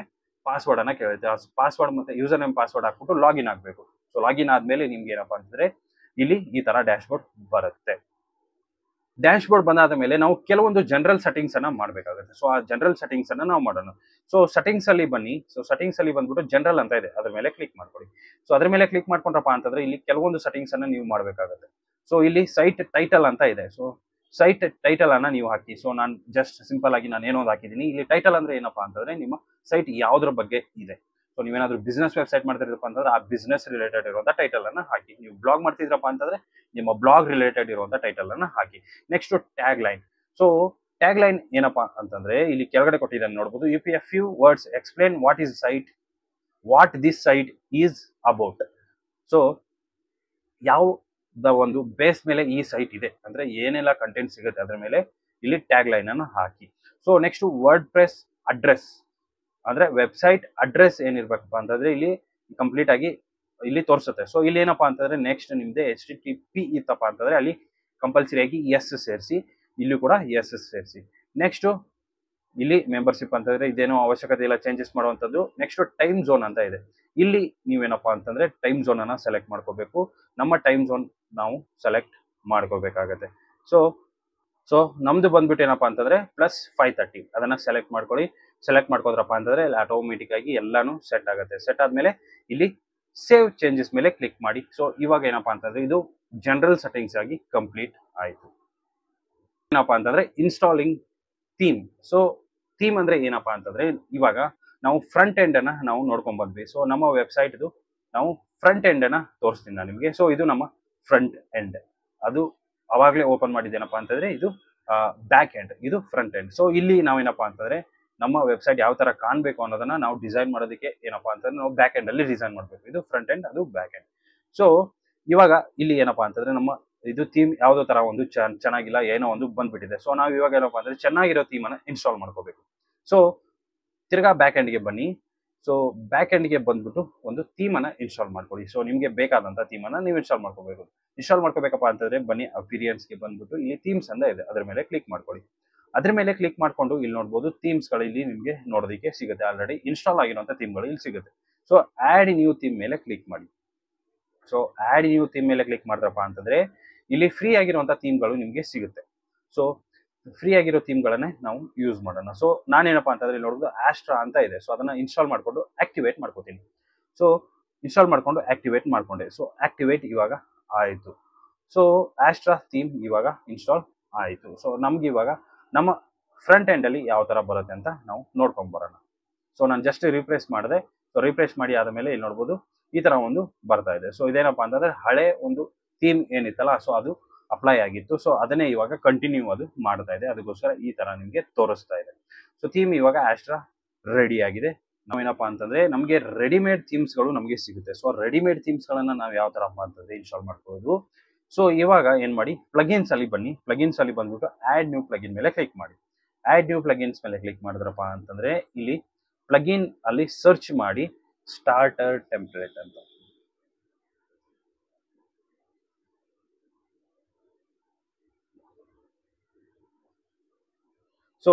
Speaker 1: ಪಾಸ್ವರ್ಡ್ ಅನ್ನ ಕೇಳುತ್ತೆ ಆ ಪಾಸ್ವರ್ಡ್ ಮತ್ತೆ ಯೂಸರ್ ನೇಮ್ ಪಾಸ್ವರ್ಡ್ ಹಾಕ್ಬಿಟ್ಟು ಲಾಗಿನ್ ಆಗಬೇಕು. ಸೊ ಲಾಗಿನ್ ಆದ್ಮೇಲೆ ನಿಮ್ಗೆ ಏನಪ್ಪಾ ಅಂತಂದ್ರೆ ಇಲ್ಲಿ ಈ ತರ ಡ್ಯಾಶ್ ಬೋರ್ಡ್ ಬರುತ್ತೆ. ಡ್ಯಾಶ್ ಬೋರ್ಡ್ ಬಂದಾದ ಮೇಲೆ ನಾವು ಕೆಲವೊಂದು ಜನರಲ್ ಸೆಟ್ಟಿಂಗ್ಸ್ ಅನ್ನ ಮಾಡಬೇಕಾಗುತ್ತೆ. ಸೊ ಆ ಜನರಲ್ ಸೆಟ್ಟಿಂಗ್ಸ್ ಅನ್ನ ನಾವು ಮಾಡೋಣ. ಸೊ ಸೆಟ್ಟಿಂಗ್ಸ್ ಅಲ್ಲಿ ಬನ್ನಿ. ಸೊ ಸೆಟ್ಟಿಂಗ್ಸ್ ಅಲ್ಲಿ ಬಂದ್ಬಿಟ್ಟು ಜನರಲ್ ಅಂತ ಇದೆ. ಅದ್ರ ಮೇಲೆ ಕ್ಲಿಕ್ ಮಾಡ್ಕೊಳ್ಳಿ ಸೊ ಅದ್ರ ಮೇಲೆ ಕ್ಲಿಕ್ ಮಾಡ್ಕೊಂಡ್ರಪ್ಪ ಅಂತಂದ್ರೆ ಇಲ್ಲಿ ಕೆಲವೊಂದು ಸೆಟ್ಟಿಂಗ್ಸ್ ಅನ್ನ ನೀವು ಮಾಡಬೇಕಾಗುತ್ತೆ. ಸೊ ಇಲ್ಲಿ ಸೈಟ್ ಟೈಟಲ್ ಅಂತ ಇದೆ. ಸೊ ಸೈಟ್ ಟೈಟಲ್ ಅನ್ನ ನೀವು ಹಾಕಿ. ಸೊ ನಾನು ಜಸ್ಟ್ ಸಿಂಪಲ್ ಆಗಿ ನಾನು ಏನೋ ಒಂದು ಹಾಕಿದ್ದೀನಿ. ಇಲ್ಲಿ ಟೈಟಲ್ ಅಂದ್ರೆ ಏನಪ್ಪಾ ಅಂತಂದ್ರೆ ನಿಮ್ಮ ಸೈಟ್ ಯಾವ್ದ್ರ ಬಗ್ಗೆ ಇದೆ. ಸೊ ನೀವೇನಾದ್ರೂ ಬಿಸ್ನೆಸ್ ವೆಬ್ಸೈಟ್ ಮಾಡ್ತಿರಪ್ಪ ಅಂತಂದ್ರೆ ಆ ಬಿಸ್ನೆಸ್ ರಿಲೇಟೆಡ್ ಇರುವಂತ ಟೈಟಲ್ ಅನ್ನ ಹಾಕಿ. ನೀವು ಬ್ಲಾಗ್ ಮಾಡ್ತಿದ್ರಪ್ಪ ಅಂತಂದ್ರೆ ನಿಮ್ಮ ಬ್ಲಾಗ್ ರಿಲೇಟೆಡ್ ಇರುವಂತ ಟೈಟಲ್ ಅನ್ನ ಹಾಕಿ. Next tag line so tag line ಏನಪ್ಪಾ ಅಂತಂದ್ರೆ ಇಲ್ಲಿ ಕೆಳಗಡೆ ಕೊಟ್ಟಿದ್ದಾನೆ ನೋಡಬಹುದು U P a few words explain what is site what this site is about so ಯಾವ್ದ ಒಂದು ಬೇಸ್ ಮೇಲೆ ಈ ಸೈಟ್ ಇದೆ. ಅಂದ್ರೆ ಏನೆಲ್ಲ ಕಂಟೆಂಟ್ ಸಿಗುತ್ತೆ ಅದ್ರ ಮೇಲೆ ಇಲ್ಲಿ ಟ್ಯಾಗ್ ಲೈನ್ ಅನ್ನು ಹಾಕಿ. So next WordPress address ಅಂದ್ರೆ ವೆಬ್ಸೈಟ್ ಅಡ್ರೆಸ್ ಏನಿರ್ಬೇಕಪ್ಪ ಅಂತಂದ್ರೆ ಇಲ್ಲಿ ಕಂಪ್ಲೀಟ್ ಆಗಿ ಇಲ್ಲಿ ತೋರಿಸುತ್ತೆ. ಸೊ ಇಲ್ಲಿ ಏನಪ್ಪಾ ಅಂತಂದ್ರೆ ನೆಕ್ಸ್ಟ್ ನಿಮ್ದು ಎಚ್ ಟಿ ಟಿ ಪಿ ಇತ್ತಪ್ಪ ಅಂತಂದ್ರೆ ಅಲ್ಲಿ ಕಂಪಲ್ಸರಿ ಆಗಿ ಎಸ್ ಸೇರಿಸಿ, ಇಲ್ಲಿ ಕೂಡ ಎಸ್ ಸೇರಿಸಿ. ನೆಕ್ಸ್ಟ್ ಇಲ್ಲಿ ಮೆಂಬರ್ಶಿಪ್ ಅಂತಂದ್ರೆ ಇದೇನೋ ಅವಶ್ಯಕತೆ ಇಲ್ಲ ಚೇಂಜಸ್ ಮಾಡುವಂಥದ್ದು. ನೆಕ್ಸ್ಟ್ ಟೈಮ್ ಝೋನ್ ಅಂತ ಇದೆ. ಇಲ್ಲಿ ನೀವೇನಪ್ಪಾ ಅಂತಂದ್ರೆ ಟೈಮ್ ಝೋನ್ ಅನ್ನ ಸೆಲೆಕ್ಟ್ ಮಾಡ್ಕೋಬೇಕು. ನಮ್ಮ ಟೈಮ್ ಝೋನ್ ನಾವು ಸೆಲೆಕ್ಟ್ ಮಾಡ್ಕೋಬೇಕಾಗತ್ತೆ. ಸೊ ಸೊ ನಮ್ದು ಬಂದ್ಬಿಟ್ಟು ಏನಪ್ಪಾ ಅಂತಂದ್ರೆ ಪ್ಲಸ್ ಫೈವ್ ತರ್ಟಿ ಅದನ್ನ ಸೆಲೆಕ್ಟ್ ಮಾಡ್ಕೊಳ್ಳಿ. ಸೆಲೆಕ್ಟ್ ಮಾಡ್ಕೋದ್ರಪ್ಪ ಅಂತಂದ್ರೆ ಆಟೋಮೆಟಿಕ್ ಆಗಿ ಎಲ್ಲಾನು ಸೆಟ್ ಆಗುತ್ತೆ. ಸೆಟ್ ಆದ್ಮೇಲೆ ಇಲ್ಲಿ ಸೇವ್ ಚೇಂಜಸ್ ಮೇಲೆ ಕ್ಲಿಕ್ ಮಾಡಿ. ಸೊ ಇವಾಗ ಏನಪ್ಪಾ ಅಂತಂದ್ರೆ ಇದು ಜನರಲ್ ಸೆಟ್ಟಿಂಗ್ಸ್ ಆಗಿ ಕಂಪ್ಲೀಟ್ ಆಯ್ತು. ಏನಪ್ಪಾ ಅಂತಂದ್ರೆ ಇನ್ಸ್ಟಾಲಿಂಗ್ ಥೀಮ್ ಸೊ ಥೀಮ್ ಅಂದ್ರೆ ಏನಪ್ಪಾ ಅಂತಂದ್ರೆ ಇವಾಗ ನಾವು ಫ್ರಂಟ್ ಎಂಡ್ ಅನ್ನ ನಾವು ನೋಡ್ಕೊಂಡ್ ಬಂದ್ವಿ. ಸೊ ನಮ್ಮ ವೆಬ್ಸೈಟ್ ನಾವು ಫ್ರಂಟ್ ಎಂಡ್ ಅನ್ನ ತೋರಿಸ್ತೀನಿ ನಿಮಗೆ. ಸೊ ಇದು ನಮ್ಮ ಫ್ರಂಟ್ ಎಂಡ್ ಅದು ಅವಾಗಲೇ ಓಪನ್ ಮಾಡಿದ್ದೇನಪ್ಪ ಅಂತಂದ್ರೆ ಇದು ಬ್ಯಾಕ್ ಎಂಡ್ ಇದು ಫ್ರಂಟ್ ಎಂಡ್ ಸೊ ಇಲ್ಲಿ ನಾವೇನಪ್ಪಾ ಅಂತಂದ್ರೆ ನಮ್ಮ ವೆಬ್ಸೈಟ್ ಯಾವ ತರ ಕಾಣಬೇಕು ಅನ್ನೋದನ್ನ ನಾವು ಡಿಸೈನ್ ಮಾಡೋದಕ್ಕೆ ಏನಪ್ಪಾ ಅಂತಂದ್ರೆ ನಾವು ಬ್ಯಾಕ್ ಎಂಡ್ ಅಲ್ಲಿ ಡಿಸೈನ್ ಮಾಡಬೇಕು. ಇದು ಫ್ರಂಟ್ ಎಂಡ್ ಅದು ಬ್ಯಾಕ್ ಎಂಡ್ ಸೊ ಇವಾಗ ಇಲ್ಲಿ ಏನಪ್ಪಾ ಅಂತಂದ್ರೆ ನಮ್ಮ ಇದು ಥೀಮ್ ಯಾವುದೋ ತರ ಒಂದು ಚೆನ್ನ- ಚೆನ್ನಾಗಿಲ್ಲ, ಏನೋ ಒಂದು ಬಂದ್ಬಿಟ್ಟಿದೆ. ಸೊ ನಾವು ಇವಾಗ ಏನಪ್ಪಾ ಅಂದ್ರೆ ಚೆನ್ನಾಗಿರೋ ಥೀಮ್ ಅನ್ನ ಇನ್ಸ್ಟಾಲ್ ಮಾಡ್ಕೋಬೇಕು. ಸೊ ತಿರ್ಗಾ ಬ್ಯಾಕ್ ಎಂಡ್ಗೆ ಬನ್ನಿ. ಸೊ ಬ್ಯಾಕ್ ಎಂಡ್ಗೆ ಬಂದ್ಬಿಟ್ಟು ಒಂದು ಥೀಮನ್ನ ಇನ್ಸ್ಟಾಲ್ ಮಾಡ್ಕೊಳ್ಳಿ. ಸೊ ನಿಮಗೆ ಬೇಕಾದಂತ ಥೀಮನ್ನ ನೀವು ಇನ್ಸ್ಟಾಲ್ ಮಾಡ್ಕೋಬೇಕು ಇನ್ಸ್ಟಾಲ್ ಮಾಡ್ಕೋಬೇಕಪ್ಪ ಅಂತಂದ್ರೆ ಬನ್ನಿ ಅಪಿರಿಯನ್ಸ್ಗೆ ಬಂದ್ಬಿಟ್ಟು ಇಲ್ಲಿ ಥೀಮ್ಸ್ ಅಂತ ಇದೆ. ಅದರ ಮೇಲೆ ಕ್ಲಿಕ್ ಮಾಡ್ಕೊಳ್ಳಿ. ಅದ್ರ ಮೇಲೆ ಕ್ಲಿಕ್ ಮಾಡ್ಕೊಂಡು ಇಲ್ಲಿ ನೋಡ್ಬೋದು ಥೀಮ್ಸ್ಗಳು ಇಲ್ಲಿ ನಿಮಗೆ ನೋಡೋದಕ್ಕೆ ಸಿಗುತ್ತೆ. ಆಲ್ರೆಡಿ ಇನ್ಸ್ಟಾಲ್ ಆಗಿರುವಂಥ ಥೀಮ್ಗಳು ಇಲ್ಲಿ ಸಿಗುತ್ತೆ. ಸೊ ಆಡ್ ನ್ಯೂ ಥೀಮ್ ಮೇಲೆ ಕ್ಲಿಕ್ ಮಾಡಿ. ಸೊ ಆಡ್ ನ್ಯೂ ಥೀಮ್ ಮೇಲೆ ಕ್ಲಿಕ್ ಮಾಡಿದ್ರಪ್ಪ ಅಂತಂದ್ರೆ ಇಲ್ಲಿ ಫ್ರೀ ಆಗಿರುವಂತ ಥೀಮ್ಗಳು ನಿಮಗೆ ಸಿಗುತ್ತೆ. ಸೊ ಫ್ರೀ ಆಗಿರೋ ಥೀಮ್ಗಳನ್ನೇ ನಾವು ಯೂಸ್ ಮಾಡೋಣ. ಸೊ ನಾನೇನಪ್ಪ ಅಂತಂದ್ರೆ ಇಲ್ಲಿ ನೋಡೋದು ಆಸ್ಟ್ರಾ ಅಂತ ಇದೆ. ಸೊ ಅದನ್ನ ಇನ್ಸ್ಟಾಲ್ ಮಾಡಿಕೊಂಡು ಆಕ್ಟಿವೇಟ್ ಮಾಡ್ಕೋತೀನಿ. ಸೊ ಇನ್ಸ್ಟಾಲ್ ಮಾಡಿಕೊಂಡು ಆಕ್ಟಿವೇಟ್ ಮಾಡ್ಕೊಂಡೆ. ಸೊ ಆಕ್ಟಿವೇಟ್ ಇವಾಗ ಆಯಿತು. ಸೊ ಆಸ್ಟ್ರಾ ಥೀಮ್ ಇವಾಗ ಇನ್ಸ್ಟಾಲ್ ಆಯಿತು. ಸೊ ನಮ್ಗೆ ಇವಾಗ ನಮ್ಮ ಫ್ರಂಟ್ ಎಂಡ್ ಅಲ್ಲಿ ಯಾವ ತರ ಬರುತ್ತೆ ಅಂತ ನಾವು ನೋಡ್ಕೊಂಡು ಬರೋಣ. ಸೊ ನಾನು ಜಸ್ಟ್ ರಿಪ್ಲೇಸ್ ಮಾಡಿದೆ. ಸೊ ರಿಪ್ಲೇಸ್ ಮಾಡಿ ಆದಮೇಲೆ ಇಲ್ಲಿ ನೋಡ್ಬೋದು ಈ ತರ ಒಂದು ಬರ್ತಾ ಇದೆ. ಸೊ ಇದೇನಪ್ಪ ಅಂತಂದ್ರೆ ಹಳೆ ಒಂದು ಥೀಮ್ ಏನಿತ್ತಲ್ಲ ಸೊ ಅದು ಅಪ್ಲೈ ಆಗಿತ್ತು. ಸೊ ಅದನ್ನೇ ಇವಾಗ ಕಂಟಿನ್ಯೂ ಅದು ಮಾಡ್ತಾ ಇದೆ. ಅದಕ್ಕೋಸ್ಕರ ಈ ತರ ನಿಮ್ಗೆ ತೋರಿಸ್ತಾ ಇದೆ. ಸೊ ಥೀಮ್ ಇವಾಗ ಆಸ್ಟ್ರಾ ರೆಡಿ ಆಗಿದೆ. ನಾವೇನಪ್ಪ ಅಂತಂದ್ರೆ ನಮಗೆ ರೆಡಿಮೇಡ್ ಥೀಮ್ಸ್ಗಳು ನಮಗೆ ಸಿಗುತ್ತೆ. ಸೊ ರೆಡಿಮೇಡ್ ಥೀಮ್ಸ್ ಗಳನ್ನ ನಾವು ಯಾವ ತರ ಅಂತಂದ್ರೆ ಇನ್ಸ್ಟಾಲ್ ಮಾಡ್ಕೋದು ಸೊ ಇವಾಗ ಏನ್ ಮಾಡಿ? ಪ್ಲಗಿನ್ಸ್ ಅಲ್ಲಿ ಬನ್ನಿ. ಪ್ಲಗಿನ್ಸ್ ಅಲ್ಲಿ ಬಂದ್ಬಿಟ್ಟು ಆಡ್ ನ್ಯೂ ಪ್ಲಗಿನ್ ಮೇಲೆ ಕ್ಲಿಕ್ ಮಾಡಿ. ಆಡ್ ನ್ಯೂ ಪ್ಲಗಿನ್ಸ್ ಮೇಲೆ ಕ್ಲಿಕ್ ಮಾಡಿದ್ರಪ್ಪ ಅಂತಂದ್ರೆ ಇಲ್ಲಿ ಪ್ಲಗಿನ್ ಅಲ್ಲಿ ಸರ್ಚ್ ಮಾಡಿ ಸ್ಟಾರ್ಟರ್ ಟೆಂಪ್ಲೇಟ್ ಅಂತ. ಸೊ